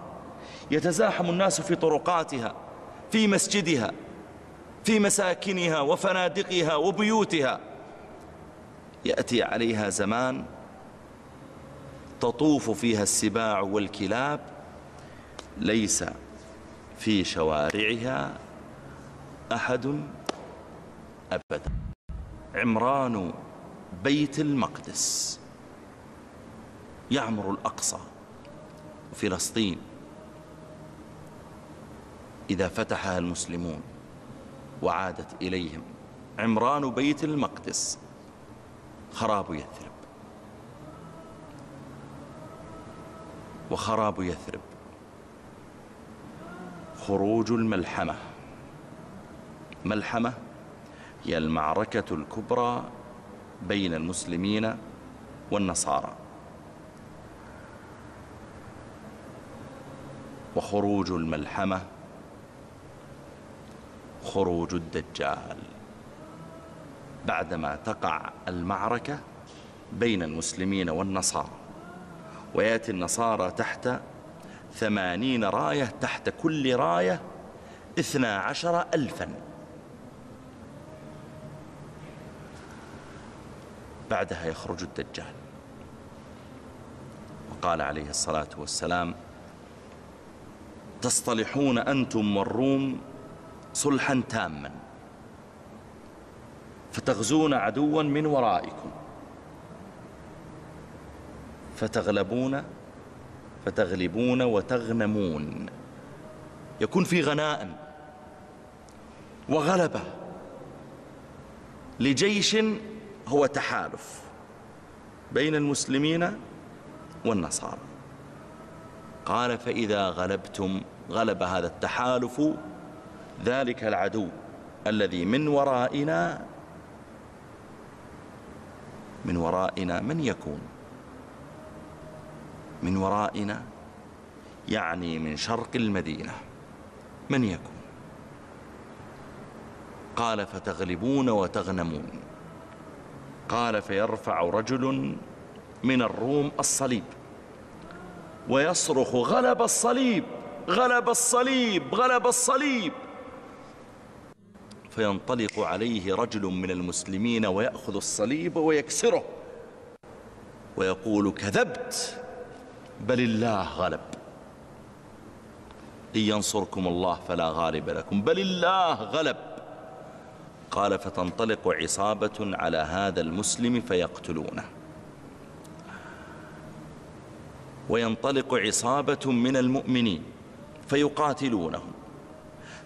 يتزاحم الناس في طرقاتها في مسجدها في مساكنها وفنادقها وبيوتها. يأتي عليها زمان تطوف فيها السباع والكلاب ليس في شوارعها أحد أبدا. عمران بيت المقدس يعمر الأقصى وفلسطين إذا فتحها المسلمون وعادت إليهم عمران بيت المقدس خراب يثرب. وخراب يثرب. خروج الملحمة. ملحمة هي المعركة الكبرى بين المسلمين والنصارى. وخروج الملحمة خروج الدجال. بعدما تقع المعركة بين المسلمين والنصارى. ويأتي النصارى تحت ثمانين راية تحت كل راية اثنا عشر ألفا. بعدها يخرج الدجال. وقال عليه الصلاة والسلام تصطلحون أنتم والروم صلحا تاما. فتغزون عدوا من ورائكم. فتغلبون فتغلبون وتغنمون. يكون في غنائم وغلبة لجيش هو تحالف بين المسلمين والنصارى. قال فإذا غلبتم غلب هذا التحالف ذلك العدو الذي من ورائنا من ورائنا من يكون. من ورائنا يعني من شرق المدينة من يكون. قال فتغلبون وتغنمون قال فيرفع رجل من الروم الصليب ويصرخ غلب الصليب غلب الصليب غلب الصليب فينطلق عليه رجل من المسلمين ويأخذ الصليب ويكسره. ويقول كذبت بل الله غلب. إن ينصركم الله فلا غالب لكم بل الله غلب. قال فتنطلق عصابة على هذا المسلم فيقتلونه. وينطلق عصابة من المؤمنين فيقاتلونهم.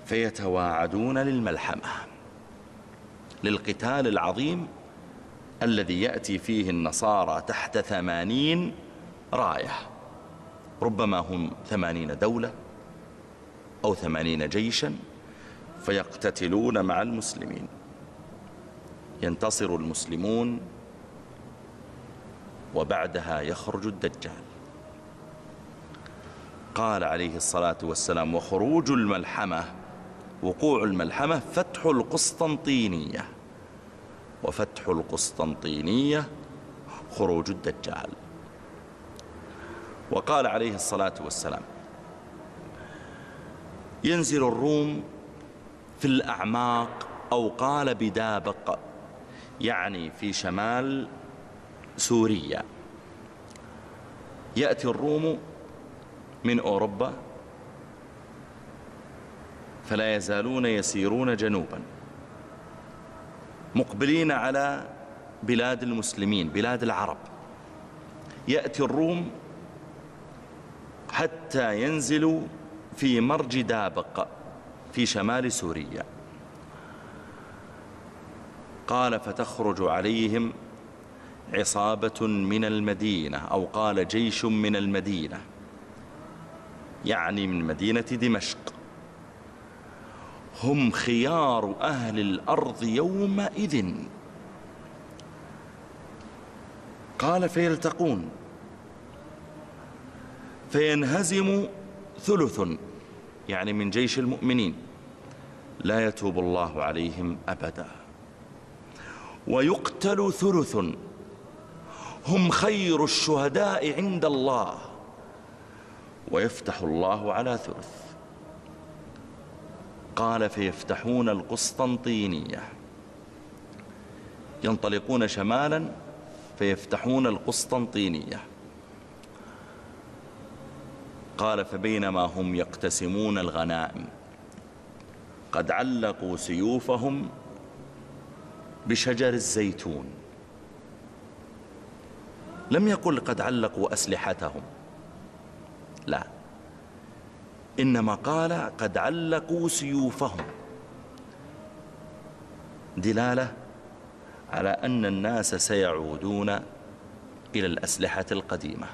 فيتواعدون للملحمة للقتال العظيم الذي يأتي فيه النصارى تحت ثمانين راية ربما هم ثمانين دولة أو ثمانين جيشا فيقتتلون مع المسلمين. ينتصر المسلمون وبعدها يخرج الدجال. قال عليه الصلاة والسلام وخروج الملحمة وقوع الملحمة فتح القسطنطينية. وفتح القسطنطينية خروج الدجال. وقال عليه الصلاة والسلام ينزل الروم في الأعماق أو قال بدابق يعني في شمال سوريا. يأتي الروم من أوروبا فلا يزالون يسيرون جنوبا مقبلين على بلاد المسلمين بلاد العرب. يأتي الروم حتى ينزلوا في مرج دابق في شمال سوريا. قال فتخرج عليهم عصابة من المدينة أو قال جيش من المدينة يعني من مدينة دمشق. هم خيار أهل الأرض يومئذ. قال فيلتقون فينهزم ثلث يعني من جيش المؤمنين لا يتوب الله عليهم أبدا. ويقتل ثلث هم خير الشهداء عند الله. ويفتح الله على ثلث. قال فيفتحون القسطنطينية. ينطلقون شمالا فيفتحون القسطنطينية. قال فبينما هم يقتسمون الغنائم قد علقوا سيوفهم بشجر الزيتون. لم يقل قد علقوا أسلحتهم. لا إنما قال قد علقوا سيوفهم. دلالة على أن الناس سيعودون إلى الأسلحة القديمة.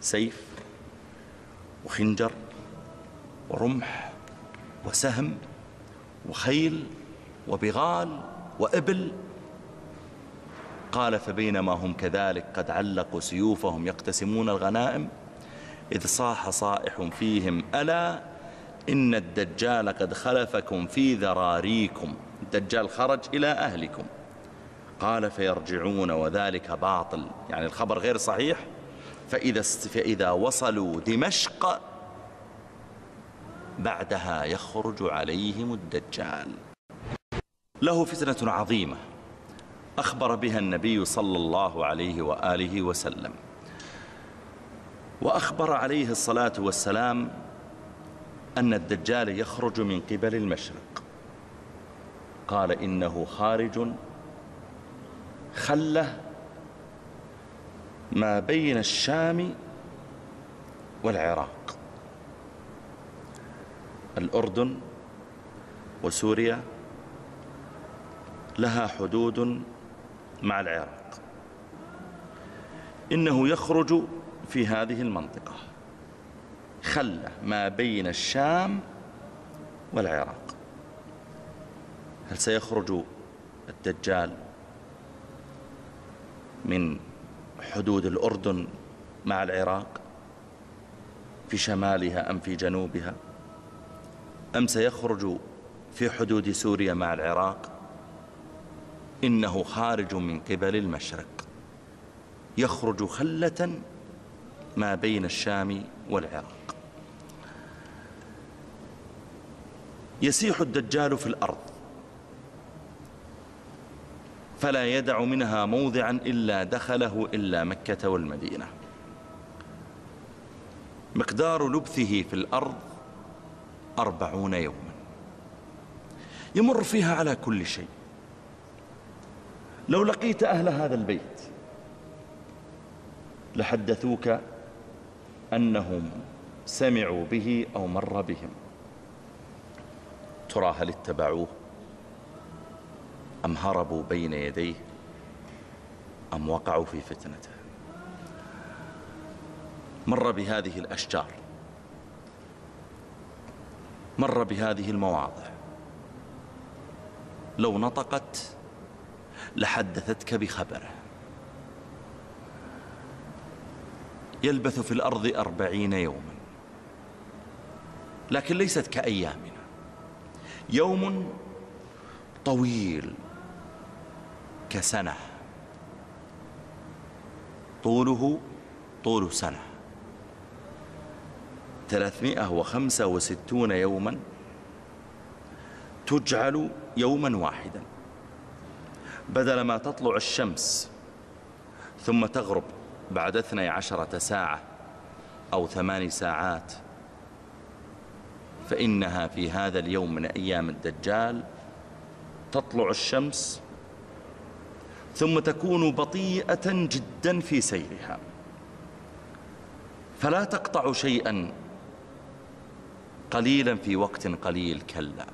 سيف وخنجر ورمح وسهم وخيل وبغال وإبل. قال فبينما هم كذلك قد علقوا سيوفهم يقتسمون الغنائم إذ صاح صائح فيهم ألا إن الدجال قد خلفكم في ذراريكم. الدجال خرج إلى أهلكم. قال فيرجعون وذلك باطل. يعني الخبر غير صحيح. فإذا, فإذا وصلوا دمشق بعدها يخرج عليهم الدجال. له فتنة عظيمة. أخبر بها النبي صلى الله عليه وآله وسلم. وأخبر عليه الصلاة والسلام أن الدجال يخرج من قبل المشرق. قال إنه خارج خله ما بين الشام والعراق. الأردن وسوريا لها حدود مع العراق. إنه يخرج في هذه المنطقة. خلة ما بين الشام والعراق. هل سيخرج الدجال من حدود الأردن مع العراق؟ في شمالها أم في جنوبها؟ أم سيخرج في حدود سوريا مع العراق؟ إنه خارج من قبل المشرق. يخرج خلة ما بين الشام والعراق. يسيح الدجال في الأرض. فلا يدع منها موضعا إلا دخله إلا مكة والمدينة. مقدار لبثه في الأرض أربعون يوما. يمر فيها على كل شيء. لو لقيت أهل هذا البيت لحدثوك أنهم سمعوا به أو مر بهم. ترى هل اتبعوه؟ أم هربوا بين يديه؟ أم وقعوا في فتنته؟ مر بهذه الأشجار. مر بهذه المواضع. لو نطقت لحدثتك بخبره. يلبث في الأرض أربعين يوما. لكن ليست كأيامنا. يوم طويل كسنة. طوله طول سنة. ثلاثمائة وخمسة وستون يوما. تجعل يوما واحدا. بدل ما تطلع الشمس ثم تغرب بعد اثني عشرة ساعة أو ثماني ساعات فإنها في هذا اليوم من أيام الدجال تطلع الشمس ثم تكون بطيئة جدا في سيرها. فلا تقطع شيئا قليلا في وقت قليل كلا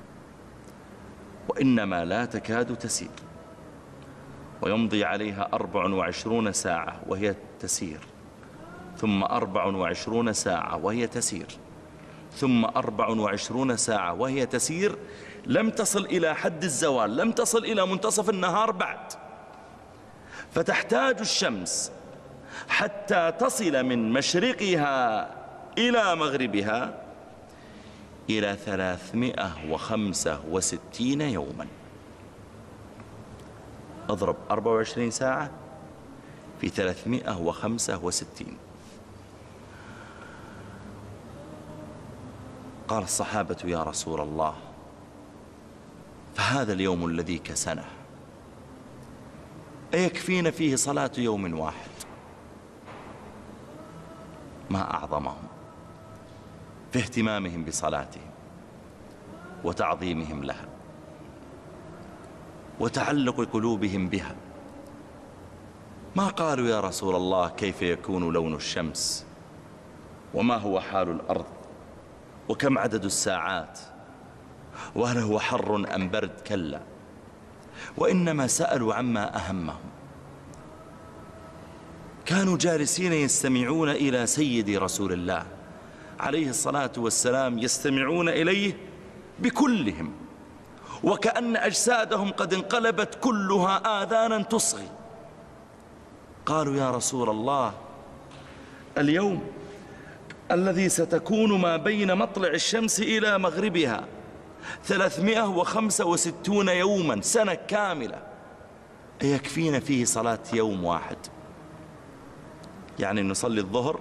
وإنما لا تكاد تسير. ويمضي عليها أربع وعشرون ساعة وهي تسير. ثم أربع وعشرون ساعة وهي تسير. ثم أربع وعشرون ساعة وهي تسير. لم تصل إلى حد الزوال لم تصل إلى منتصف النهار بعد. فتحتاج الشمس حتى تصل من مشرقها إلى مغربها إلى ثلاثمائة وخمسة وستين يوما. أضرب 24 ساعة. في 365 قال الصحابة يا رسول الله فهذا اليوم الذي كسنه أيكفينا فيه صلاة يوم واحد؟ ما أعظمهم في اهتمامهم بصلاتهم وتعظيمهم لها وتعلق قلوبهم بها. ما قالوا يا رسول الله كيف يكون لون الشمس؟ وما هو حال الأرض؟ وكم عدد الساعات؟ وهل هو حر أم برد؟ كلا. وإنما سألوا عما أهمهم. كانوا جالسين يستمعون إلى سيد رسول الله عليه الصلاة والسلام يستمعون إليه بكلهم وكأن أجسادهم قد انقلبت كلها آذانا تصغي. قالوا يا رسول الله اليوم الذي ستكون ما بين مطلع الشمس إلى مغربها ثلاثمائة وخمسة وستون يوما سنة كاملة. يكفينا فيه صلاة يوم واحد؟ يعني نصلي الظهر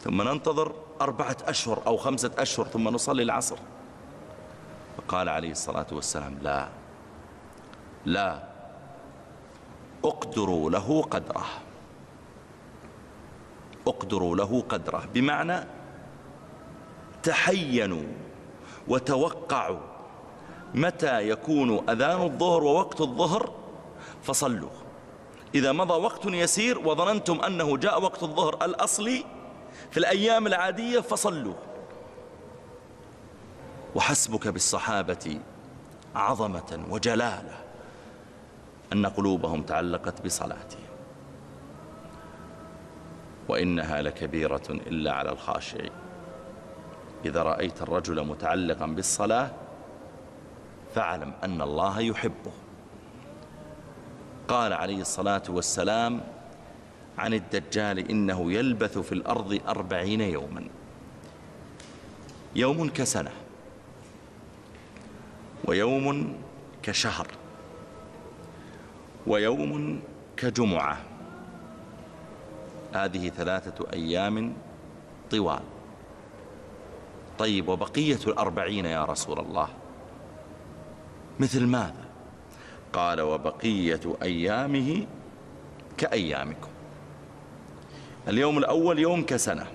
ثم ننتظر أربعة أشهر أو خمسة أشهر ثم نصلي العصر. فقال عليه الصلاة والسلام لا لا. اقدروا له قدره. اقدروا له قدره. بمعنى تحينوا وتوقعوا متى يكون أذان الظهر ووقت الظهر فصلوا. إذا مضى وقت يسير وظننتم أنه جاء وقت الظهر الأصلي في الأيام العادية فصلوا. وحسبك بالصحابة عظمة وجلالة. أن قلوبهم تعلقت بصلاتهم. وإنها لكبيرة إلا على الخاشعين. إذا رأيت الرجل متعلقا بالصلاة فاعلم أن الله يحبه. قال عليه الصلاة والسلام عن الدجال إنه يلبث في الأرض أربعين يوما. يوم كسنة ويوم كشهر. ويوم كجمعة. هذه ثلاثة أيام طوال. طيب وبقية الأربعين يا رسول الله؟ مثل ماذا؟ قال وبقية أيامه كأيامكم. اليوم الأول يوم كسنة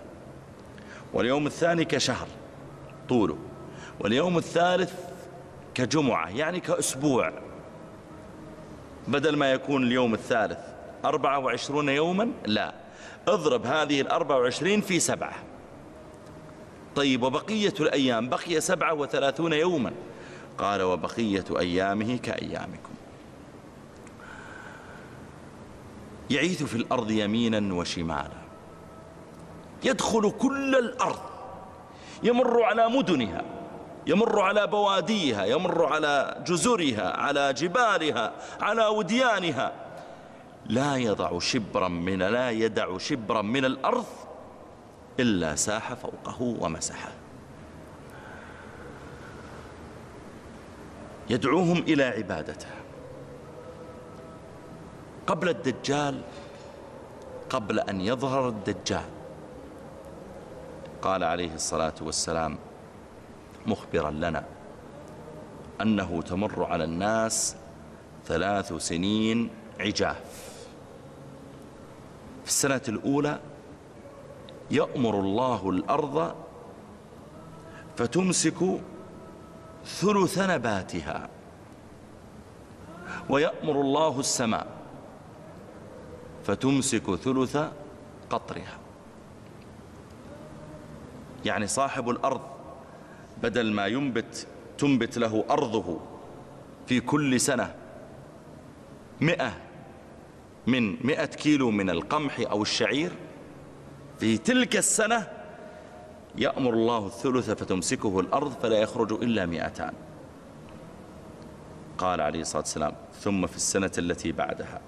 واليوم الثاني كشهر طوله. واليوم الثالث كجمعة يعني كأسبوع. بدل ما يكون اليوم الثالث أربعة وعشرون يوما لا. اضرب هذه الأربعة وعشرين في سبعة. طيب وبقية الأيام؟ بقي سبعة وثلاثون يوما. قال وبقية أيامه كأيامكم. يعيث في الأرض يمينا وشمالا. يدخل كل الأرض. يمر على مدنها. يمر على بواديها يمر على جزرها على جبالها على وديانها. لا يضع شبرا من لا يدع شبرا من الأرض إلا ساح فوقه ومسحه يدعوهم إلى عبادته. قبل الدجال قبل أن يظهر الدجال. قال عليه الصلاة والسلام مخبرا لنا أنه تمر على الناس ثلاث سنين عجاف. في السنة الأولى يأمر الله الأرض فتمسك ثلث نباتها ويأمر الله السماء فتمسك ثلث قطرها. يعني صاحب الأرض بدل ما ينبت تنبت له أرضه في كل سنة. مئة من مئة كيلو من القمح أو الشعير في تلك السنة يأمر الله الثلث فتمسكه الأرض فلا يخرج إلا مئتان. قال عليه الصلاة والسلام ثم في السنة التي بعدها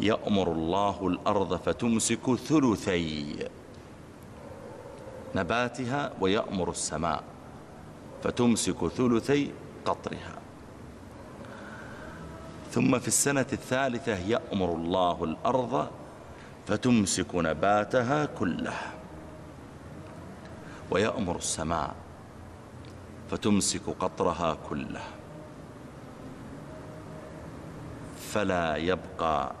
يأمر الله الأرض فتمسك ثلثي. نباتها ويأمر السماء فتمسك ثلثي قطرها. ثم في السنة الثالثة يأمر الله الأرض فتمسك نباتها كله ويأمر السماء فتمسك قطرها كله فلا يبقى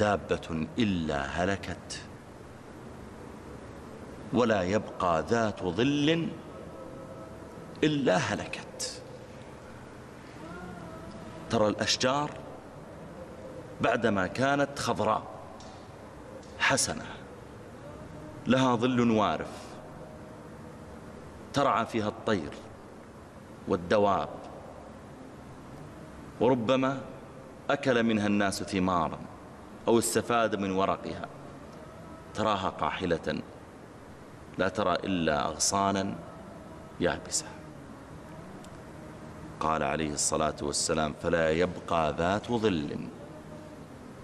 دابة إلا هلكت. ولا يبقى ذات ظل إلا هلكت. ترى الأشجار بعدما كانت خضراء حسنة لها ظل وارف ترعى فيها الطير والدواب وربما أكل منها الناس ثمارا أو استفاد من ورقها تراها قاحلة لا ترى إلا أغصانا يابسة. قال عليه الصلاة والسلام فلا يبقى ذات ظل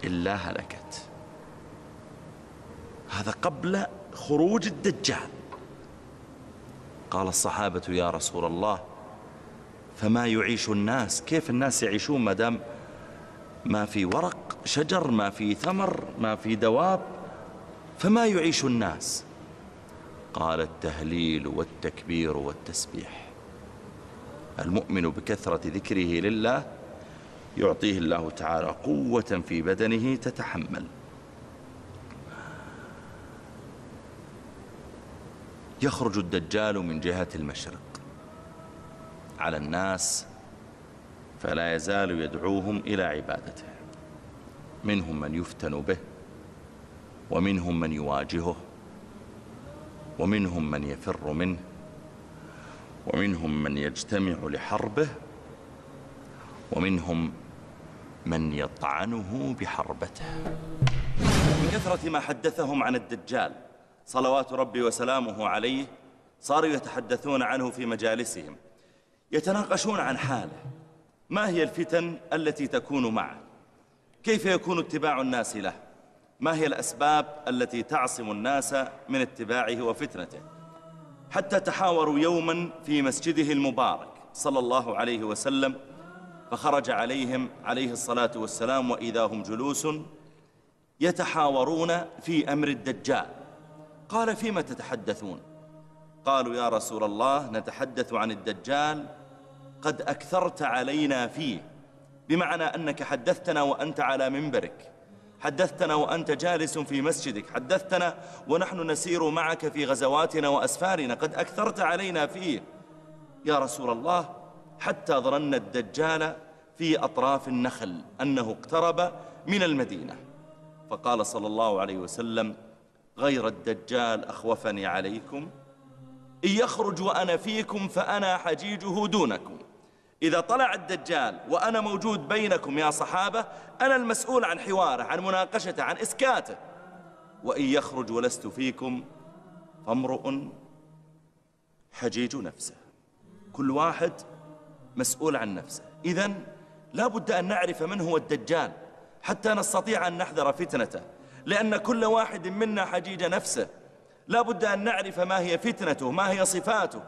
إلا هلكت. هذا قبل خروج الدجال. قال الصحابة يا رسول الله فما يعيش الناس؟ كيف الناس يعيشون ما دام ما في ورق شجر ما في ثمر ما في دواب؟ فما يعيش الناس؟ قال التهليل والتكبير والتسبيح. المؤمن بكثرة ذكره لله يعطيه الله تعالى قوة في بدنه تتحمل. يخرج الدجال من جهة المشرق. على الناس فلا يزال يدعوهم إلى عبادته. منهم من يفتن به ومنهم من يواجهه. ومنهم من يفر منه ومنهم من يجتمع لحربه ومنهم من يطعنه بحربته. من كثرة ما حدثهم عن الدجال صلوات ربي وسلامه عليه صاروا يتحدثون عنه في مجالسهم يتناقشون عن حاله. ما هي الفتن التي تكون معه؟ كيف يكون اتباع الناس له؟ ما هي الأسباب التي تعصم الناس من اتباعه وفتنته؟ حتى تحاوروا يوما في مسجده المبارك صلى الله عليه وسلم فخرج عليهم عليه الصلاة والسلام وإذا هم جلوس يتحاورون في أمر الدجال. قال فيما تتحدثون؟ قالوا يا رسول الله نتحدث عن الدجال قد أكثرت علينا فيه بمعنى أنك حدثتنا وأنت على منبرك. حدثتنا وأنت جالس في مسجدك. حدثتنا ونحن نسير معك في غزواتنا وأسفارنا. قد أكثرت علينا فيه. يا رسول الله حتى ظننا الدجال في أطراف النخل أنه اقترب من المدينة. فقال صلى الله عليه وسلم غير الدجال أخوفني عليكم. إن يخرج وأنا فيكم فأنا حجيجه دونكم. إذا طلع الدجال وأنا موجود بينكم يا صحابة أنا المسؤول عن حواره عن مناقشته عن إسكاته. وإن يخرج ولست فيكم فامرؤ حجيج نفسه. كل واحد مسؤول عن نفسه. إذا لا بد أن نعرف من هو الدجال حتى نستطيع أن نحذر فتنته. لأن كل واحد منا حجيج نفسه. لا بد أن نعرف ما هي فتنته ما هي صفاته.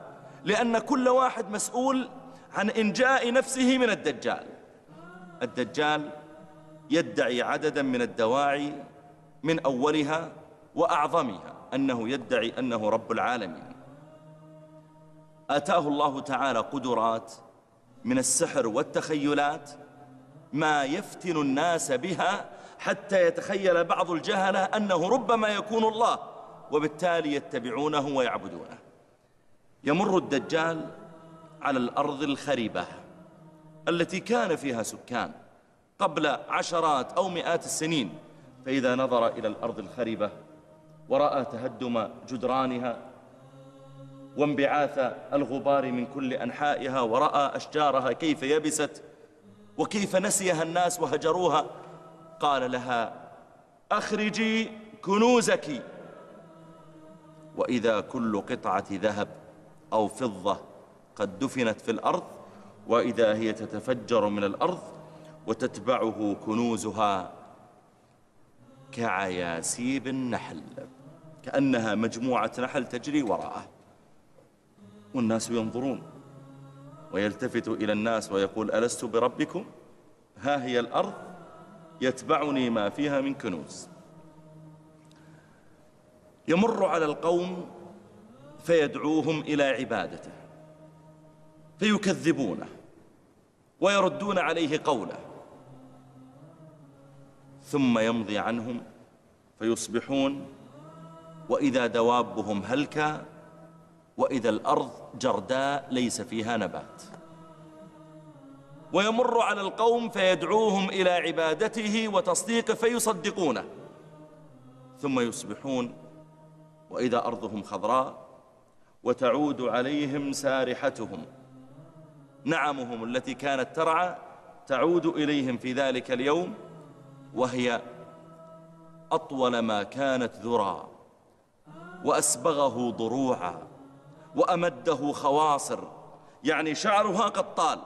لأن كل واحد مسؤول عن إنجاء نفسه من الدجال. الدجال يدعي عددا من الدواعي من أولها وأعظمها أنه يدعي أنه رب العالمين. آتاه الله تعالى قدرات من السحر والتخيلات ما يفتن الناس بها حتى يتخيل بعض الجهلة أنه ربما يكون الله وبالتالي يتبعونه ويعبدونه. يمر الدجال على الأرض الخريبة التي كان فيها سكان قبل عشرات أو مئات السنين فإذا نظر إلى الأرض الخريبة ورأى تهدم جدرانها وانبعاث الغبار من كل أنحائها ورأى أشجارها كيف يبست وكيف نسيها الناس وهجروها قال لها أخرجي كنوزك. وإذا كل قطعة ذهب أو فضة قد دفنت في الأرض وإذا هي تتفجر من الأرض وتتبعه كنوزها كعياسيب النحل كأنها مجموعة نحل تجري وراءه. والناس ينظرون ويلتفت إلى الناس ويقول ألست بربكم؟ ها هي الأرض يتبعني ما فيها من كنوز. يمر على القوم فيدعوهم إلى عبادته. فيكذبونه ويردون عليه قوله. ثم يمضي عنهم فيصبحون وإذا دوابهم هلكا وإذا الأرض جرداء ليس فيها نبات. ويمر على القوم فيدعوهم إلى عبادته وتصديقه فيصدقونه. ثم يصبحون وإذا أرضهم خضراء وتعود عليهم سارحتهم. نعمهم التي كانت ترعى تعود إليهم في ذلك اليوم وهي أطول ما كانت ذرى وأسبغه ضروعا وأمده خواصر يعني شعرها قد طال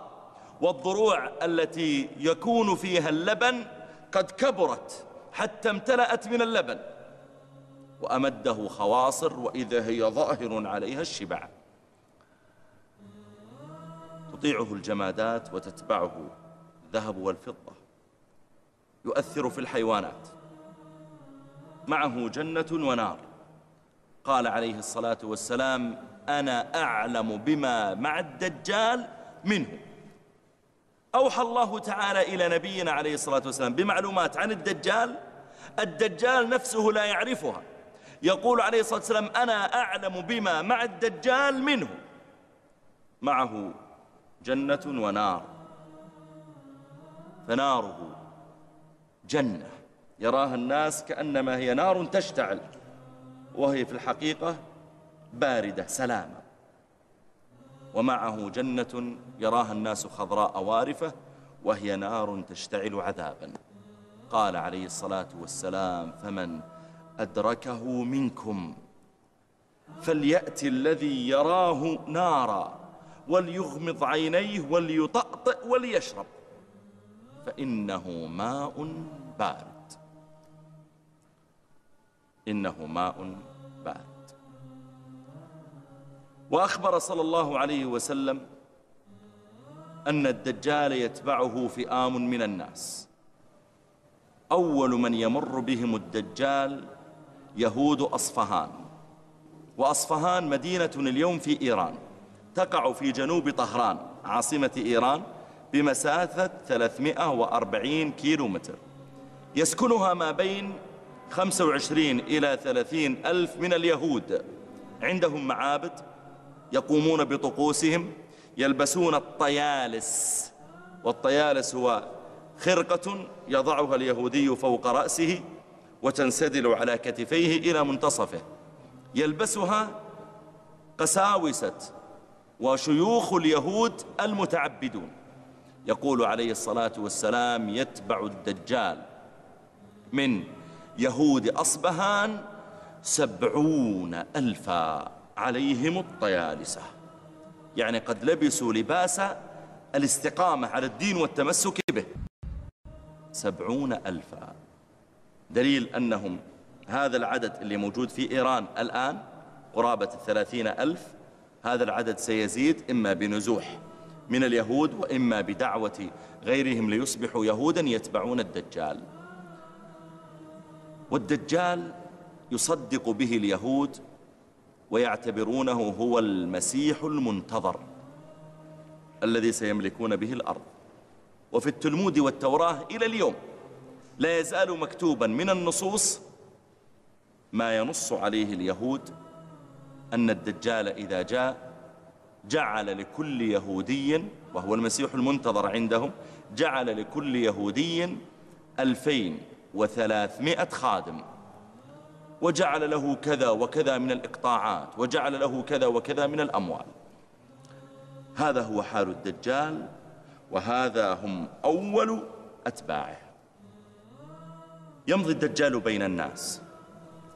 والضروع التي يكون فيها اللبن قد كبرت حتى امتلأت من اللبن وأمده خواصر وإذا هي ظاهر عليها الشبع. تطيعه الجمادات وتتبعه الذهب والفضة. يؤثر في الحيوانات. معه جنة ونار. قال عليه الصلاة والسلام أنا أعلم بما مع الدجال منه. أوحى الله تعالى إلى نبينا عليه الصلاة والسلام بمعلومات عن الدجال. الدجال نفسه لا يعرفها. يقول عليه الصلاة والسلام أنا أعلم بما مع الدجال منه. معه جنة ونار. فناره جنة. يراها الناس كأنما هي نار تشتعل وهي في الحقيقة باردة سلامة. ومعه جنة يراها الناس خضراء وارفة وهي نار تشتعل عذابا. قال عليه الصلاة والسلام فمن أدركه منكم فليأتي الذي يراه نارا. وليغمض عينيه وليطأطئ وليشرب. فإنه ماء بارد. إنه ماء بارد. وأخبر صلى الله عليه وسلم أن الدجال يتبعه فئام من الناس. أول من يمر بهم الدجال يهود أصفهان. وأصفهان مدينة اليوم في إيران. تقع في جنوب طهران عاصمة إيران بمسافة 340 كيلو متر يسكنها ما بين 25 إلى 30 ألف من اليهود. عندهم معابد يقومون بطقوسهم يلبسون الطيالس. والطيالس هو خرقة يضعها اليهودي فوق رأسه وتنسدل على كتفيه إلى منتصفه. يلبسها قساوسة وشيوخ اليهود المتعبدون. يقول عليه الصلاة والسلام يتبع الدجال. من يهود أصبهان سبعون ألفا عليهم الطيالسة. يعني قد لبسوا لباس الاستقامة على الدين والتمسك به. سبعون ألفا. دليل أنهم هذا العدد اللي موجود في إيران الآن قرابة الثلاثين ألف. هذا العدد سيزيد إما بنزوح من اليهود وإما بدعوة غيرهم ليصبحوا يهودا يتبعون الدجال. والدجال يصدق به اليهود ويعتبرونه هو المسيح المنتظر الذي سيملكون به الأرض. وفي التلمود والتوراة إلى اليوم لا يزال مكتوبا من النصوص ما ينص عليه اليهود أن الدجال إذا جاء جعل لكل يهودي وهو المسيح المنتظر عندهم جعل لكل يهودي ألفين وثلاثمائة خادم. وجعل له كذا وكذا من الإقطاعات وجعل له كذا وكذا من الأموال. هذا هو حال الدجال وهذا هم أول أتباعه. يمضي الدجال بين الناس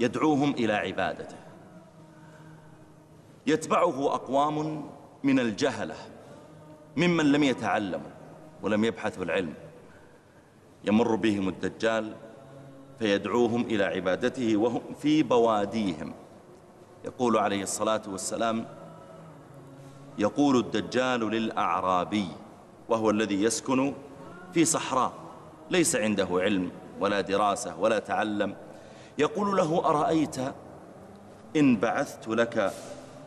يدعوهم إلى عبادته. يتبعه أقوام من الجهلة ممن لم يتعلموا ولم يبحثوا العلم. يمر بهم الدجال فيدعوهم إلى عبادته وهم في بواديهم. يقول عليه الصلاة والسلام يقول الدجال للأعرابي وهو الذي يسكن في صحراء ليس عنده علم ولا دراسة ولا تعلم. يقول له أرأيت إن بعثت لك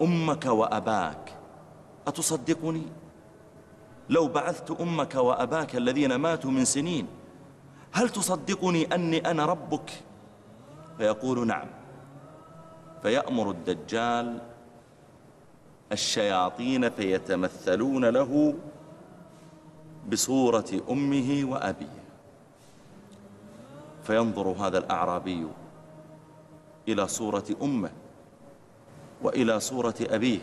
أمك وأباك. أتصدقني؟ لو بعثت أمك وأباك الذين ماتوا من سنين هل تصدقني أني أنا ربك؟ فيقول نعم. فيأمر الدجال الشياطين فيتمثلون له بصورة أمه وأبيه. فينظر هذا الأعرابي إلى صورة أمه. وإلى صورة أبيه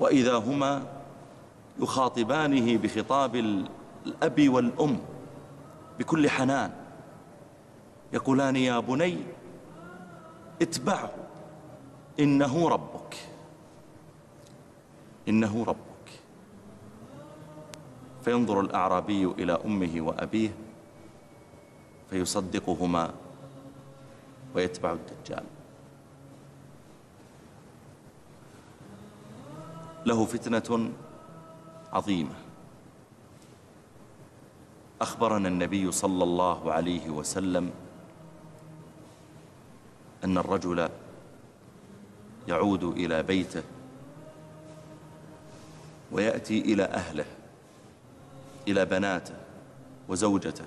وإذا هما يخاطبانه بخطاب الأب والأم بكل حنان يقولان يا بني اتبعه إنه ربك إنه ربك. فينظر الأعرابي إلى أمه وأبيه فيصدقهما ويتبع الدجال. له فتنة عظيمة. أخبرنا النبي صلى الله عليه وسلم أن الرجل يعود إلى بيته ويأتي إلى أهله إلى بناته وزوجته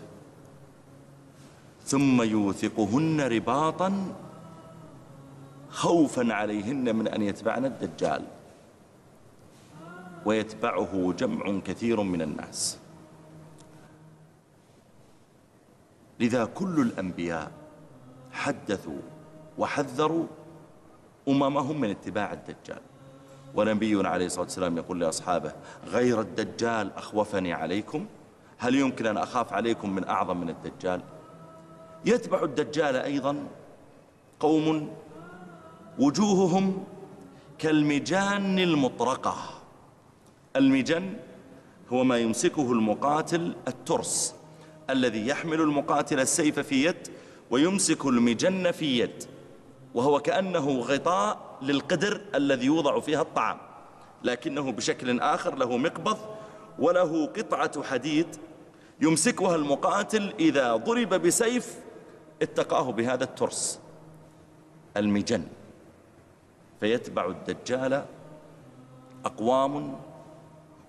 ثم يوثقهن رباطا خوفا عليهن من أن يتبعن الدجال. ويتبعه جمع كثير من الناس. لذا كل الأنبياء حدثوا وحذروا أممهم من اتباع الدجال. ونبينا عليه الصلاة والسلام يقول لأصحابه غير الدجال أخوفني عليكم؟ هل يمكن أن أخاف عليكم من أعظم من الدجال? يتبع الدجال أيضا قوم وجوههم كالمجان المطرقة. المجن هو ما يمسكه المقاتل الترس الذي يحمل المقاتل السيف في يد ويمسك المجن في يد وهو كأنه غطاء للقدر الذي يوضع فيها الطعام لكنه بشكل آخر له مقبض وله قطعة حديد يمسكها المقاتل إذا ضرب بسيف اتقاه بهذا الترس المجن فيتبع الدجال أقوام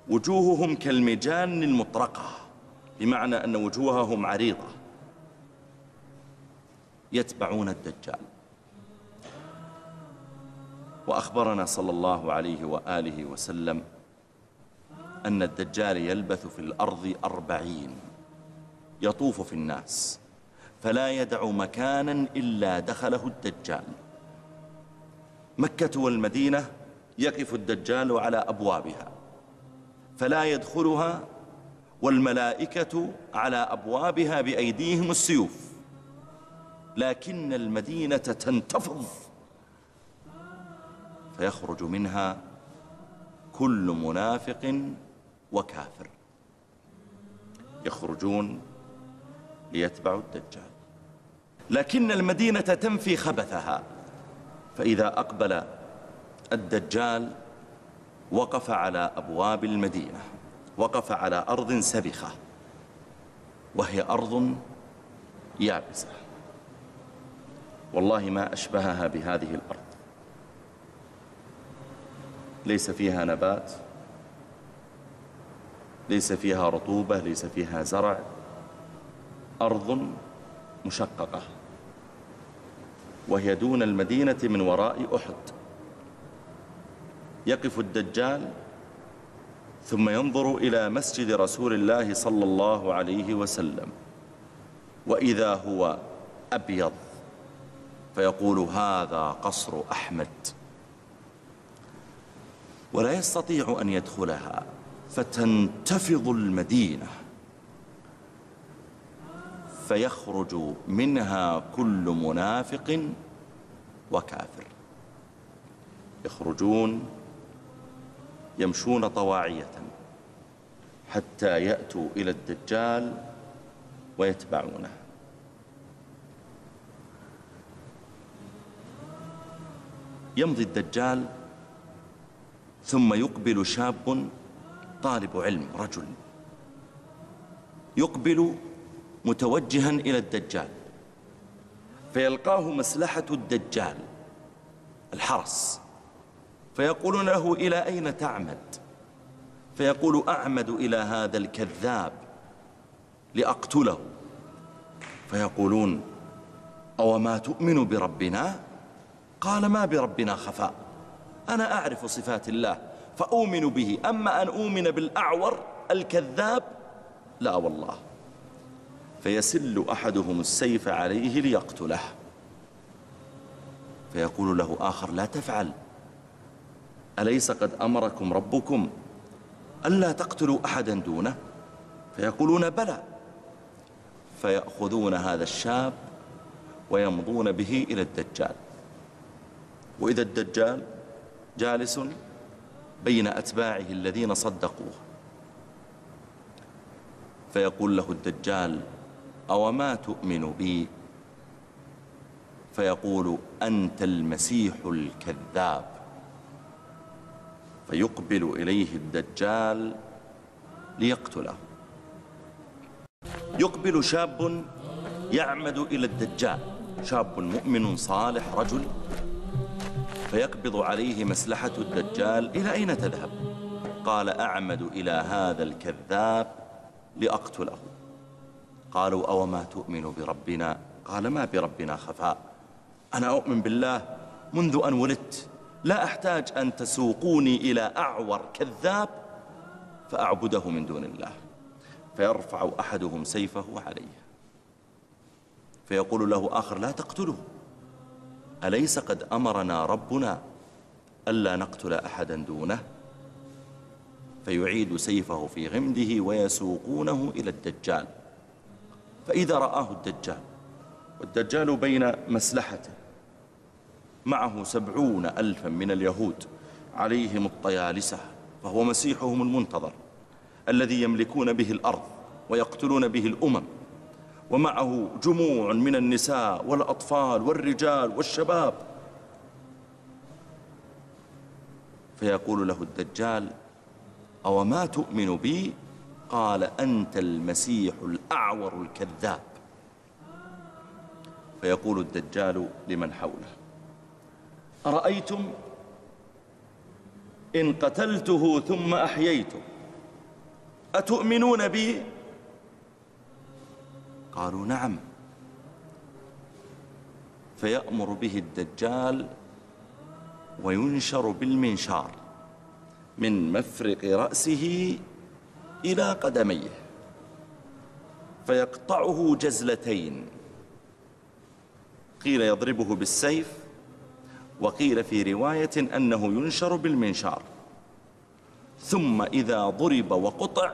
وجوههم كالمجان المطرقة بمعنى أن وجوههم عريضة. يتبعون الدجال. وأخبرنا صلى الله عليه وآله وسلم أن الدجال يلبث في الأرض أربعين يطوف في الناس فلا يدع مكانا إلا دخله الدجال. مكة والمدينة يقف الدجال على أبوابها. فلا يدخلها والملائكة على أبوابها بأيديهم السيوف. لكن المدينة تنتفض. فيخرج منها كل منافق وكافر. يخرجون ليتبعوا الدجال. لكن المدينة تنفي خبثها. فإذا أقبل الدجال وقف على أبواب المدينة وقف على أرض سبخة وهي أرض يابسة. والله ما أشبهها بهذه الأرض. ليس فيها نبات ليس فيها رطوبة ليس فيها زرع. أرض مشققة وهي دون المدينة من وراء أحد. يقف الدجال ثم ينظر إلى مسجد رسول الله صلى الله عليه وسلم وإذا هو أبيض فيقول هذا قصر أحمد. ولا يستطيع أن يدخلها فتنتفض المدينة فيخرج منها كل منافق وكافر. يخرجون يمشون طواعية حتى يأتوا إلى الدجال ويتبعونه. يمضي الدجال ثم يقبل شاب طالب علم رجل يقبل متوجها إلى الدجال فيلقاه مسلحة الدجال الحرس. فيقولون له إلى أين تعمد؟ فيقول أعمد إلى هذا الكذاب لأقتله. فيقولون أو ما تؤمن بربنا؟ قال ما بربنا خفاء. أنا أعرف صفات الله فأؤمن به. أما أن أؤمن بالأعور الكذاب لا والله. فيسل أحدهم السيف عليه ليقتله. فيقول له آخر لا تفعل. أليس قد أمركم ربكم ألا تقتلوا أحدا دونه؟ فيقولون بلى. فيأخذون هذا الشاب ويمضون به إلى الدجال. وإذا الدجال جالس بين أتباعه الذين صدقوه. فيقول له الدجال أو ما تؤمن بي؟ فيقول أنت المسيح الكذاب. فيقبل إليه الدجال ليقتله. يقبل شاب يعمد إلى الدجال. شاب مؤمن صالح رجل فيقبض عليه مسلحة الدجال. إلى أين تذهب؟ قال أعمد إلى هذا الكذاب لأقتله. قالوا أو ما تؤمن بربنا؟ قال ما بربنا خفاء. أنا أؤمن بالله منذ أن ولدت. لا أحتاج أن تسوقوني إلى أعور كذاب فأعبده من دون الله. فيرفع أحدهم سيفه عليه. فيقول له آخر لا تقتله. أليس قد أمرنا ربنا ألا نقتل أحدا دونه؟ فيعيد سيفه في غمده ويسوقونه إلى الدجال. فإذا رآه الدجال والدجال بين مسلحته. معه سبعون ألفا من اليهود عليهم الطيالسة فهو مسيحهم المنتظر الذي يملكون به الأرض ويقتلون به الأمم ومعه جموع من النساء والأطفال والرجال والشباب. فيقول له الدجال أو ما تؤمن بي؟ قال أنت المسيح الأعور الكذاب. فيقول الدجال لمن حوله أرأيتم إن قتلته ثم أحييته. أتؤمنون بي؟ قالوا نعم. فيأمر به الدجال وينشر بالمنشار من مفرق رأسه إلى قدميه. فيقطعه جزلتين. قيل يضربه بالسيف وقيل في رواية أنه ينشر بالمنشار. ثم إذا ضرب وقطع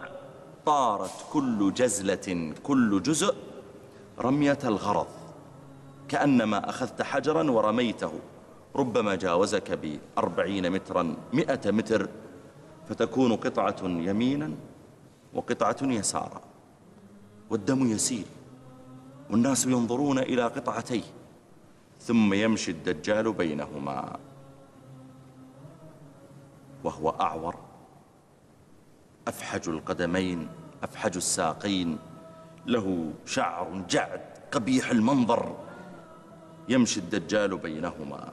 طارت كل جزلة كل جزء رمية الغرض كأنما أخذت حجرا ورميته ربما جاوزك بأربعين مترا مئة متر فتكون قطعة يمينا وقطعة يسارا والدم يسيل والناس ينظرون إلى قطعتيه. ثم يمشي الدجال بينهما. وهو أعور. أفحج القدمين أفحج الساقين. له شعر جعد قبيح المنظر. يمشي الدجال بينهما.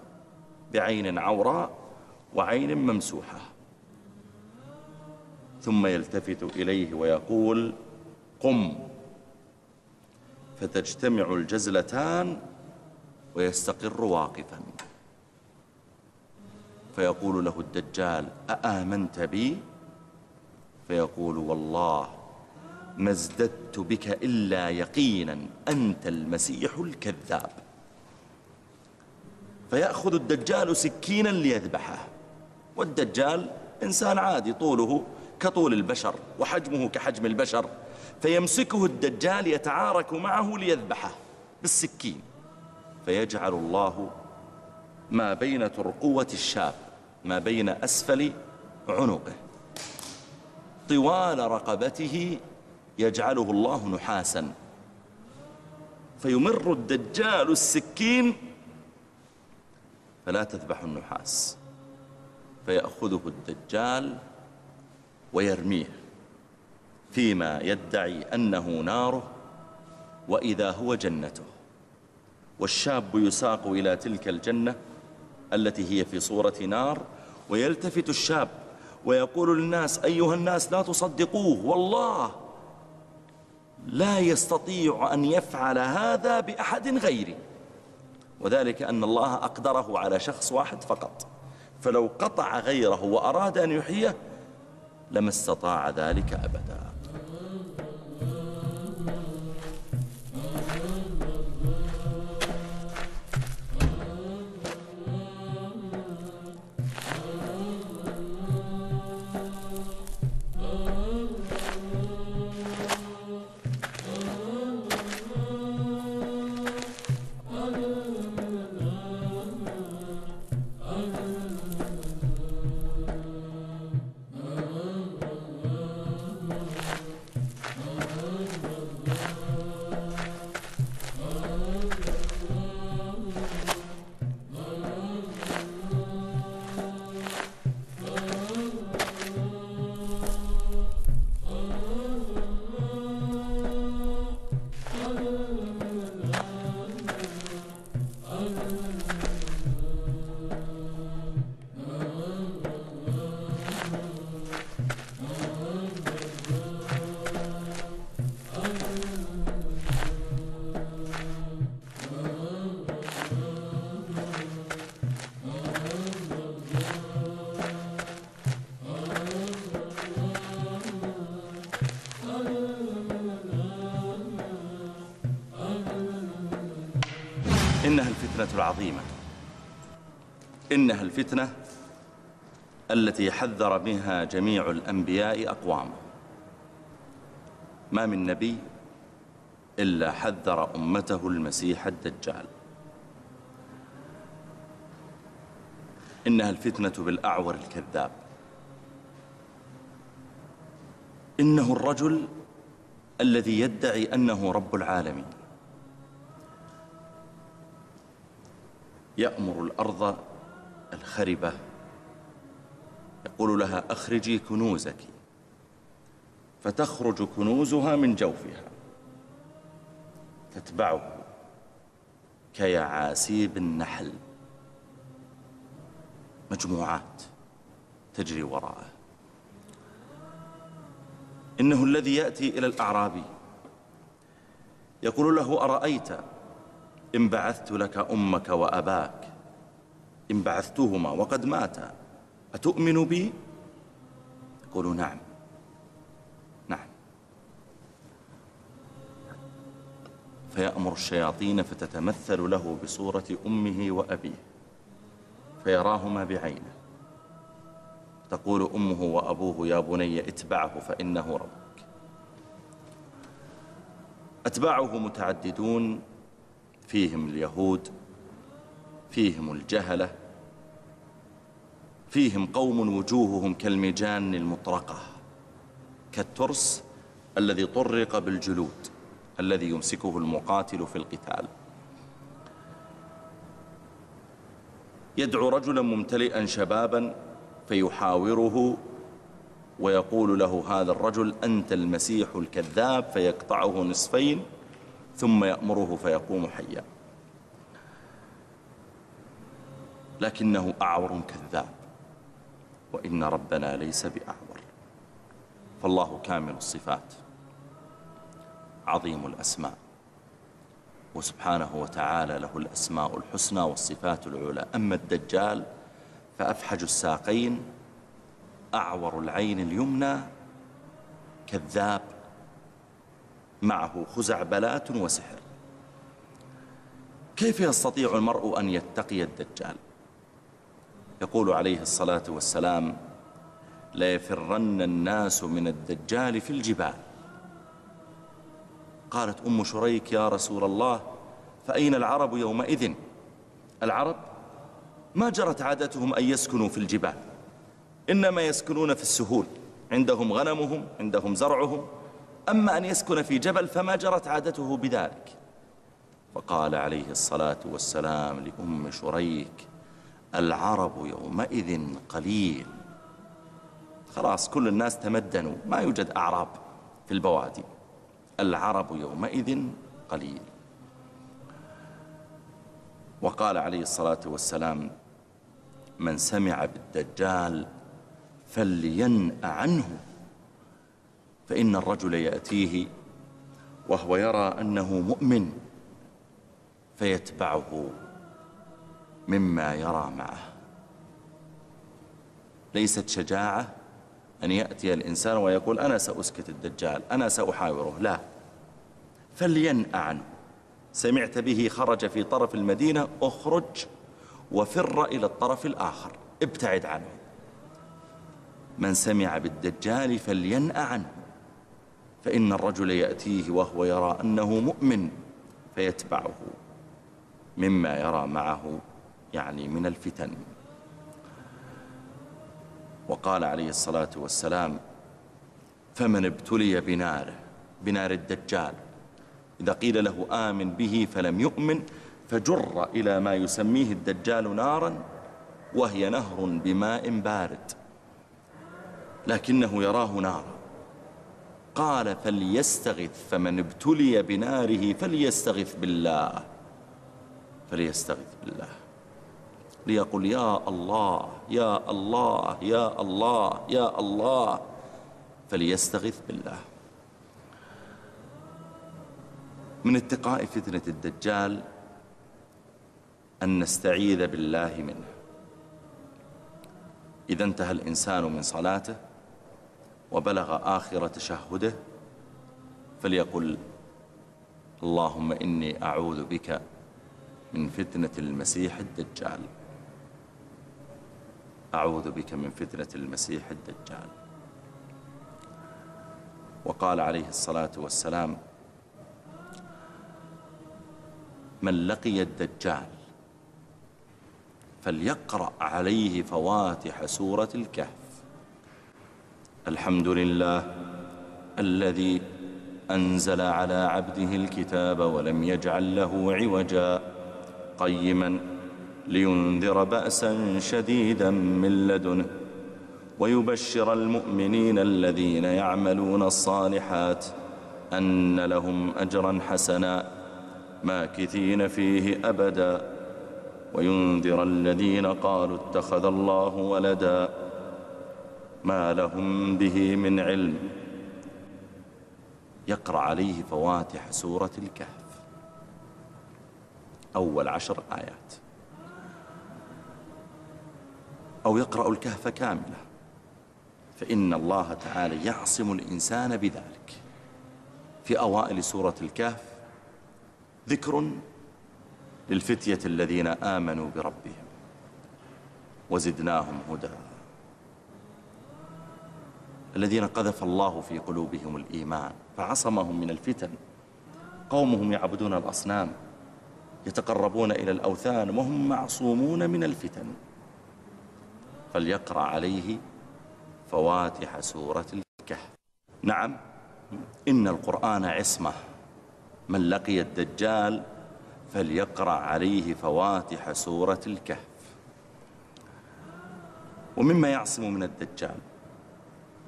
بعين عوراء وعين ممسوحة. ثم يلتفت إليه ويقول قم. فتجتمع الجزلتان ويستقر واقفا. فيقول له الدجال أآمنت بي؟ فيقول والله ما ازددت بك إلا يقينا أنت المسيح الكذاب. فيأخذ الدجال سكينا ليذبحه. والدجال إنسان عادي طوله كطول البشر وحجمه كحجم البشر. فيمسكه الدجال يتعارك معه ليذبحه بالسكين. فيجعل الله ما بين ترقوة الشاب ما بين أسفل عنقه. طوال رقبته يجعله الله نحاسا. فيمر الدجال السكين فلا تذبح النحاس. فيأخذه الدجال ويرميه. فيما يدعي أنه ناره وإذا هو جنته. والشاب يساق إلى تلك الجنة التي هي في صورة نار ويلتفت الشاب ويقول للناس أيها الناس لا تصدقوه والله لا يستطيع أن يفعل هذا بأحد غيري. وذلك أن الله أقدره على شخص واحد فقط. فلو قطع غيره وأراد أن يحييه لما استطاع ذلك أبدا. الفتنة التي حذر منها جميع الأنبياء أقوامه ما من نبي إلا حذر أمته المسيح الدجال. إنها الفتنة بالأعور الكذاب. إنه الرجل الذي يدعي أنه رب العالمين. يأمر الأرض الخربة. يقول لها أخرجي كنوزك. فتخرج كنوزها من جوفها. تتبعه. كيعاسيب النحل. مجموعات تجري وراءه. إنه الذي يأتي إلى الأعرابي يقول له أرأيت إن بعثت لك أمك وأباك إن بعثتهما وقد ماتا أتؤمن بي؟ يقول نعم. نعم. فيأمر الشياطين فتتمثل له بصورة أمه وأبيه فيراهما بعينه. تقول أمه وأبوه يا بني اتبعه فإنه ربك. أتباعه متعددون فيهم اليهود فيهم الجهلة فيهم قوم وجوههم كالمجان المطرقة كالترس الذي طرق بالجلود الذي يمسكه المقاتل في القتال. يدعو رجلا ممتلئا شبابا فيحاوره ويقول له هذا الرجل أنت المسيح الكذاب فيقطعه نصفين ثم يأمره فيقوم حيا. لكنه أعور كذاب. وإن ربنا ليس بأعور. فالله كامل الصفات. عظيم الأسماء. وسبحانه وتعالى له الأسماء الحسنى والصفات العلى. أما الدجال فأفحج الساقين. أعور العين اليمنى. كذاب. معه خزعبلات وسحر. كيف يستطيع المرء أن يتقي الدجال؟ يقول عليه الصلاة والسلام ليفرن الناس من الدجال في الجبال. قالت أم شريك يا رسول الله فأين العرب يومئذ؟ العرب؟ ما جرت عادتهم أن يسكنوا في الجبال إنما يسكنون في السهول عندهم غنمهم عندهم زرعهم أما أن يسكن في جبل فما جرت عادته بذلك. فقال عليه الصلاة والسلام لأم شريك العرب يومئذ قليل. خلاص كل الناس تمدنوا. ما يوجد أعراب في البوادي. العرب يومئذ قليل. وقال عليه الصلاة والسلام من سمع بالدجال فلينأ عنه فإن الرجل يأتيه وهو يرى أنه مؤمن فيتبعه مما يرى معه. ليست شجاعة أن يأتي الإنسان ويقول أنا سأسكت الدجال أنا سأحاوره. لا. فلينأ عنه. سمعت به خرج في طرف المدينة أخرج وفر إلى الطرف الآخر. ابتعد عنه. من سمع بالدجال فلينأ عنه. فإن الرجل يأتيه وهو يرى أنه مؤمن فيتبعه. مما يرى معه يعني من الفتن. وقال عليه الصلاة والسلام فمن ابتلي بناره بنار الدجال إذا قيل له آمن به فلم يؤمن فجر إلى ما يسميه الدجال نارا وهي نهر بماء بارد لكنه يراه نارا. قال فليستغث فمن ابتلي بناره فليستغث بالله. فليستغث بالله. ليقول يا الله يا الله يا الله يا الله فليستغث بالله. من اتقاء فتنة الدجال أن نستعيذ بالله منه. إذا انتهى الإنسان من صلاته وبلغ آخر تشهده فليقل اللهم إني أعوذ بك من فتنة المسيح الدجال. أعوذ بك من فتنة المسيح الدجال. وقال عليه الصلاة والسلام من لقي الدجال فليقرأ عليه فواتح سورة الكهف. الحمد لله الذي أنزل على عبده الكتاب ولم يجعل له عوجا قيما لينذر بأسا شديدا من لدنه ويبشر المؤمنين الذين يعملون الصالحات أن لهم أجرا حسنا ماكثين فيه أبدا. وينذر الذين قالوا اتخذ الله ولدا ما لهم به من علم. يقرأ عليه فواتح سورة الكهف. أول عشر آيات. أو يقرأ الكهف كاملة. فإن الله تعالى يعصم الإنسان بذلك. في أوائل سورة الكهف ذكر للفتية الذين آمنوا بربهم وزدناهم هدى. الذين قذف الله في قلوبهم الإيمان فعصمهم من الفتن. قومهم يعبدون الأصنام يتقربون إلى الأوثان وهم معصومون من الفتن. فليقرأ عليه فواتح سورة الكهف. نعم إن القرآن عصمة. من لقي الدجال فليقرأ عليه فواتح سورة الكهف. ومما يعصم من الدجال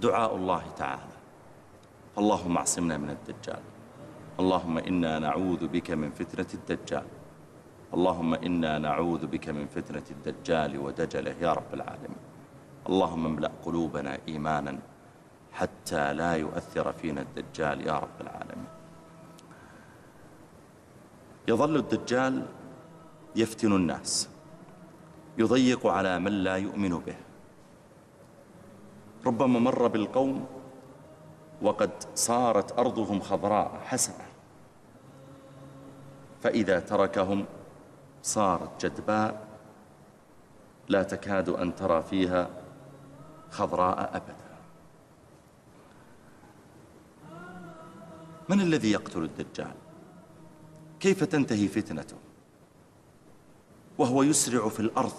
دعاء الله تعالى. اللهم اعصمنا من الدجال. اللهم إنا نعوذ بك من فتنة الدجال. اللهم إنا نعوذ بك من فتنة الدجال ودجله يا رب العالمين. اللهم املأ قلوبنا إيمانا حتى لا يؤثر فينا الدجال. يا رب العالمين. يظل الدجال يفتن الناس يضيق على من لا يؤمن به. ربما مر بالقوم وقد صارت أرضهم خضراء حسنة فإذا تركهم صارت جدباء لا تكاد أن ترى فيها خضراء أبدا. من الذي يقتل الدجال؟ كيف تنتهي فتنته؟ وهو يسرع في الأرض.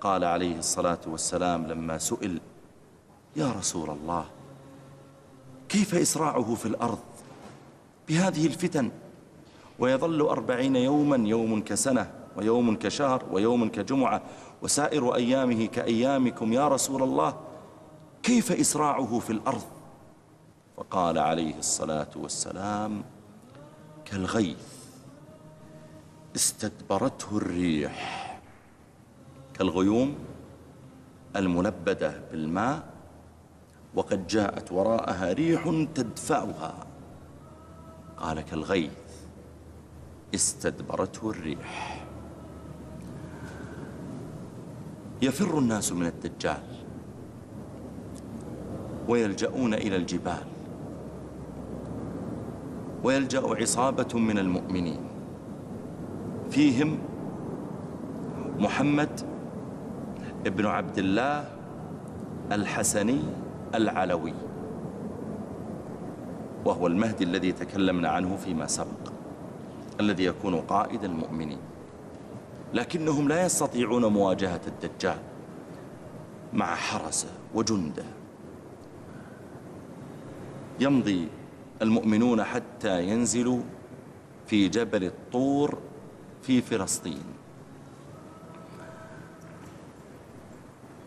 قال عليه الصلاة والسلام لما سئل يا رسول الله كيف إسراعه في الأرض؟ بهذه الفتن ويظل أربعين يوما يوم كسنة ويوم كشهر ويوم كجمعة. وسائر أيامه كأيامكم يا رسول الله كيف إسراعه في الأرض؟ فقال عليه الصلاة والسلام كالغيث استدبرته الريح كالغيوم الملبدة بالماء وقد جاءت وراءها ريح تدفعها. قال كالغيث استدبرته الريح. يفر الناس من الدجال ويلجؤون إلى الجبال ويلجأ عصابة من المؤمنين. فيهم محمد ابن عبد الله الحسني العلوي وهو المهدي الذي تكلمنا عنه فيما سبق. الذي يكون قائد المؤمنين. لكنهم لا يستطيعون مواجهة الدجال مع حرسه وجندة. يمضي المؤمنون حتى ينزلوا في جبل الطور في فلسطين.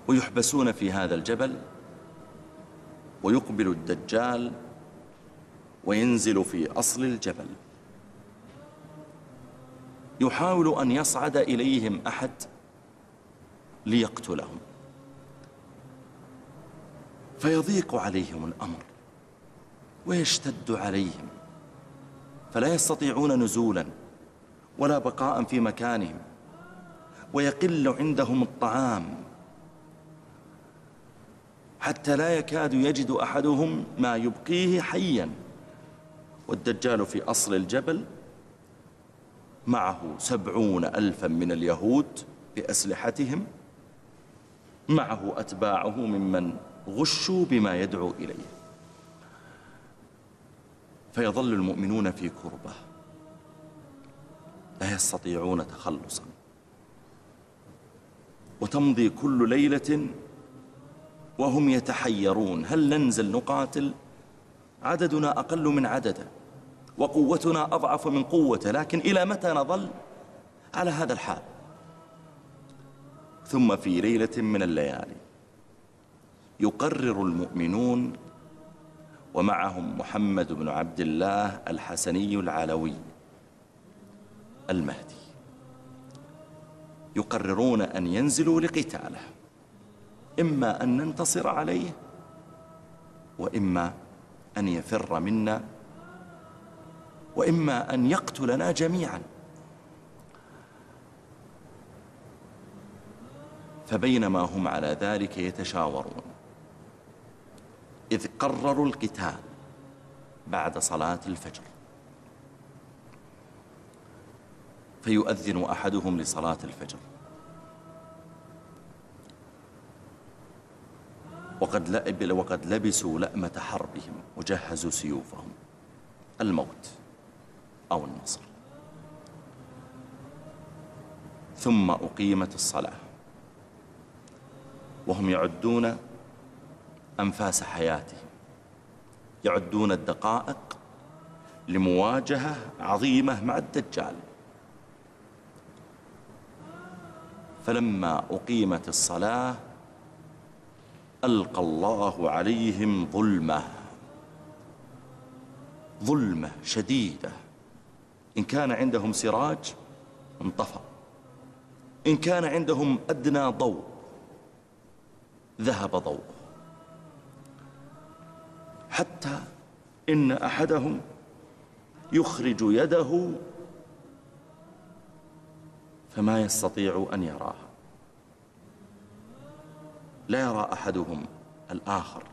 ويحبسون في هذا الجبل ويقبل الدجال وينزل في أصل الجبل. يحاول أن يصعد إليهم أحد ليقتلهم. فيضيق عليهم الأمر ويشتد عليهم. فلا يستطيعون نزولا ولا بقاء في مكانهم ويقل عندهم الطعام. حتى لا يكاد يجد أحدهم ما يبقيه حيا. والدجال في أصل الجبل معه سبعون ألفا من اليهود بأسلحتهم معه أتباعه ممن غشوا بما يدعو إليه. فيظل المؤمنون في كربة لا يستطيعون تخلصا. وتمضي كل ليلة وهم يتحيرون. هل ننزل نقاتل؟ عددنا أقل من عدده وقوتنا أضعف من قوته لكن إلى متى نظل؟ على هذا الحال. ثم في ليلة من الليالي يقرر المؤمنون ومعهم محمد بن عبد الله الحسني العلوي المهدي. يقررون أن ينزلوا لقتاله إما أن ننتصر عليه وإما أن يفر منا وإما أن يقتلنا جميعا. فبينما هم على ذلك يتشاورون. إذ قرروا القتال بعد صلاة الفجر. فيؤذن أحدهم لصلاة الفجر. وقد, وقد لبسوا لأمة حربهم وجهزوا سيوفهم. الموت. أو النصر. ثم أقيمت الصلاة. وهم يعدون أنفاس حياتهم. يعدون الدقائق لمواجهة عظيمة مع الدجال. فلما أقيمت الصلاة ألقى الله عليهم ظلمة. ظلمة شديدة. إن كان عندهم سراج انطفأ إن كان عندهم أدنى ضوء ذهب ضوءه. حتى إن أحدهم يخرج يده فما يستطيع أن يراها. لا يرى أحدهم الآخر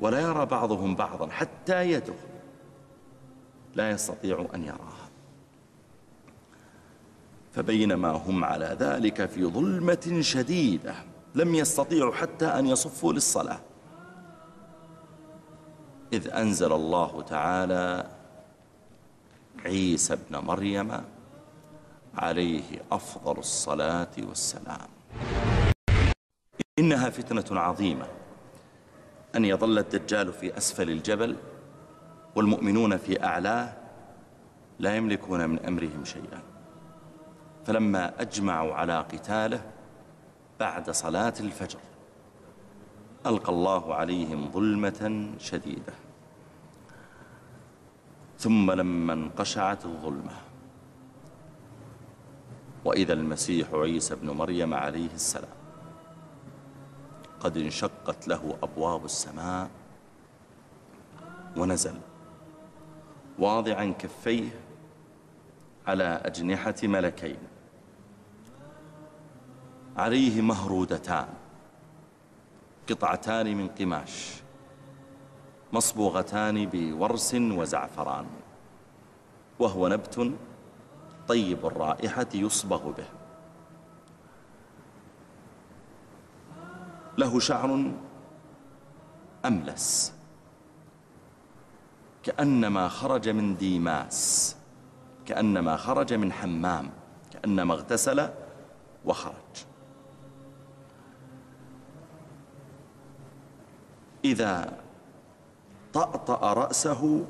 ولا يرى بعضهم بعضا حتى يده. لا يستطيع أن يراها. فبينما هم على ذلك في ظلمة شديدة لم يستطيعوا حتى أن يصفوا للصلاة. إذ أنزل الله تعالى عيسى ابن مريم عليه أفضل الصلاة والسلام. إنها فتنة عظيمة. أن يظل الدجال في أسفل الجبل والمؤمنون في أعلاه لا يملكون من أمرهم شيئا. فلما أجمعوا على قتاله بعد صلاة الفجر ألقى الله عليهم ظلمة شديدة. ثم لما انقشعت الظلمة وإذا المسيح عيسى بن مريم عليه السلام قد انشقت له أبواب السماء ونزل. واضعا كفيه على أجنحة ملكين. عليه مهرودتان قطعتان من قماش مصبوغتان بورس وزعفران وهو نبت طيب الرائحة يصبغ به. له شعر أملس. كأنما خرج من ديماس كأنما خرج من حمام كأنما اغتسل وخرج. إذا طأطأ رأسه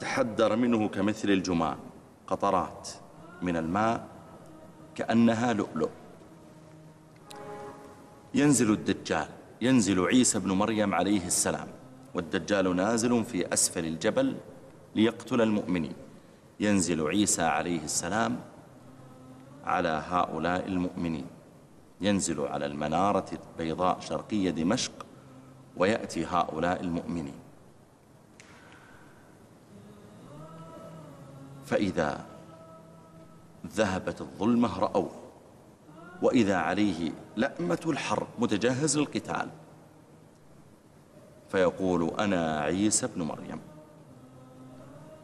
تحدر منه كمثل الجمان قطرات من الماء كأنها لؤلؤ. ينزل الدجال ينزل عيسى بن مريم عليه السلام. والدجال نازل في أسفل الجبل ليقتل المؤمنين. ينزل عيسى عليه السلام على هؤلاء المؤمنين. ينزل على المنارة البيضاء شرقية دمشق ويأتي هؤلاء المؤمنين. فإذا ذهبت الظلمة رأوه وإذا عليه لأمة الحرب متجهز للقتال. فيقول أنا عيسى بن مريم.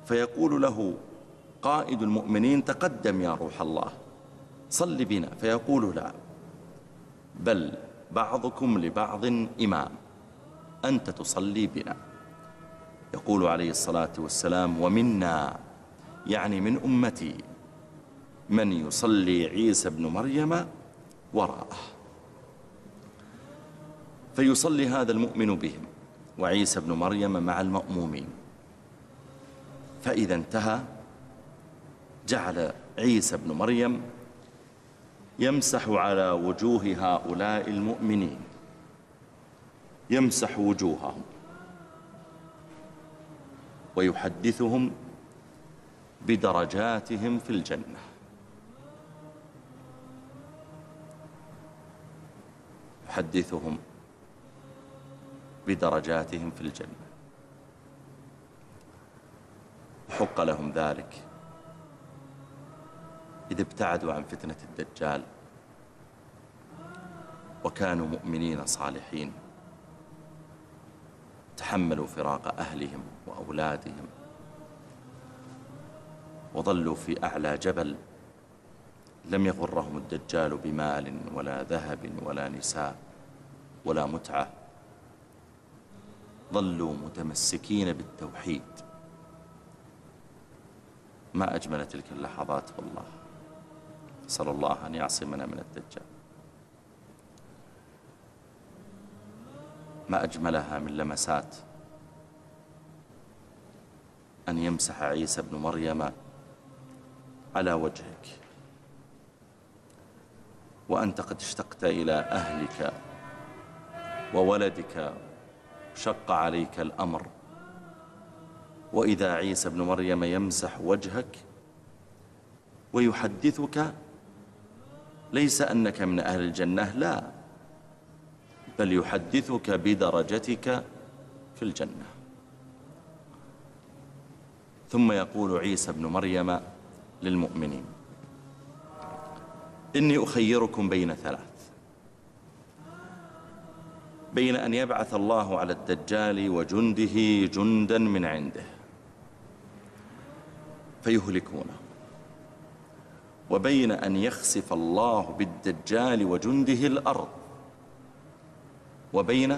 فيقول له قائد المؤمنين تقدم يا روح الله صل بنا. فيقول لا بل بعضكم لبعض إمام أنت تصلي بنا. يقول عليه الصلاة والسلام ومنا يعني من أمتي من يصلي عيسى بن مريم وراءه. فيصلي هذا المؤمن بهم. وعيسى بن مريم مع المأمومين. فإذا انتهى جعل عيسى بن مريم يمسح على وجوه هؤلاء المؤمنين. يمسح وجوههم. ويحدثهم بدرجاتهم في الجنة. يحدثهم بدرجاتهم في الجنة. حق لهم ذلك إذا ابتعدوا عن فتنة الدجال وكانوا مؤمنين صالحين. تحملوا فراق أهلهم وأولادهم وظلوا في أعلى جبل. لم يغرهم الدجال بمال ولا ذهب ولا نساء ولا متعة. ظلوا متمسكين بالتوحيد. ما أجمل تلك اللحظات والله. صلى الله أن يعصمنا من الدجال. ما أجملها من لمسات أن يمسح عيسى بن مريم على وجهك. وأنت قد اشتقت إلى أهلك وولدك شق عليك الأمر. وإذا عيسى بن مريم يمسح وجهك ويحدثك ليس أنك من أهل الجنة لا بل يحدثك بدرجتك في الجنة. ثم يقول عيسى بن مريم للمؤمنين إني أخيركم بين ثلاث بين أن يبعث الله على الدجال وجنده جندا من عنده. فيهلكونه. وبين أن يخسف الله بالدجال وجنده الأرض. وبين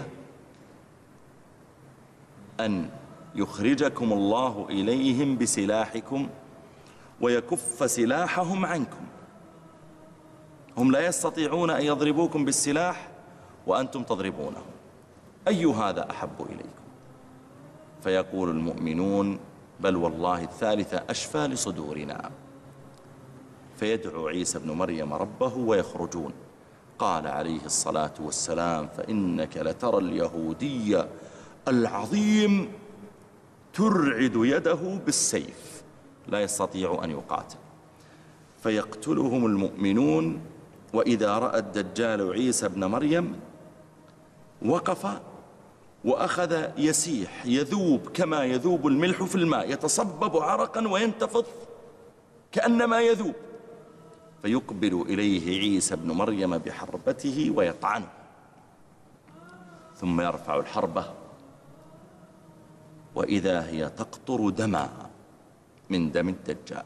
أن يخرجكم الله إليهم بسلاحكم ويكف سلاحهم عنكم. هم لا يستطيعون أن يضربوكم بالسلاح وأنتم تضربونه. أي هذا أحب إليكم؟ فيقول المؤمنون بل والله الثالثة أشفى لصدورنا. فيدعو عيسى بن مريم ربه ويخرجون. قال عليه الصلاة والسلام فإنك لترى اليهودي العظيم ترعد يده بالسيف لا يستطيع أن يقاتل. فيقتلهم المؤمنون وإذا رأى الدجال عيسى بن مريم وقف وأخذ يسيح يذوب كما يذوب الملح في الماء يتصبب عرقا وينتفض كأنما يذوب. فيقبل إليه عيسى بن مريم بحربته ويطعنه. ثم يرفع الحربة وإذا هي تقطر دما من دم الدجال.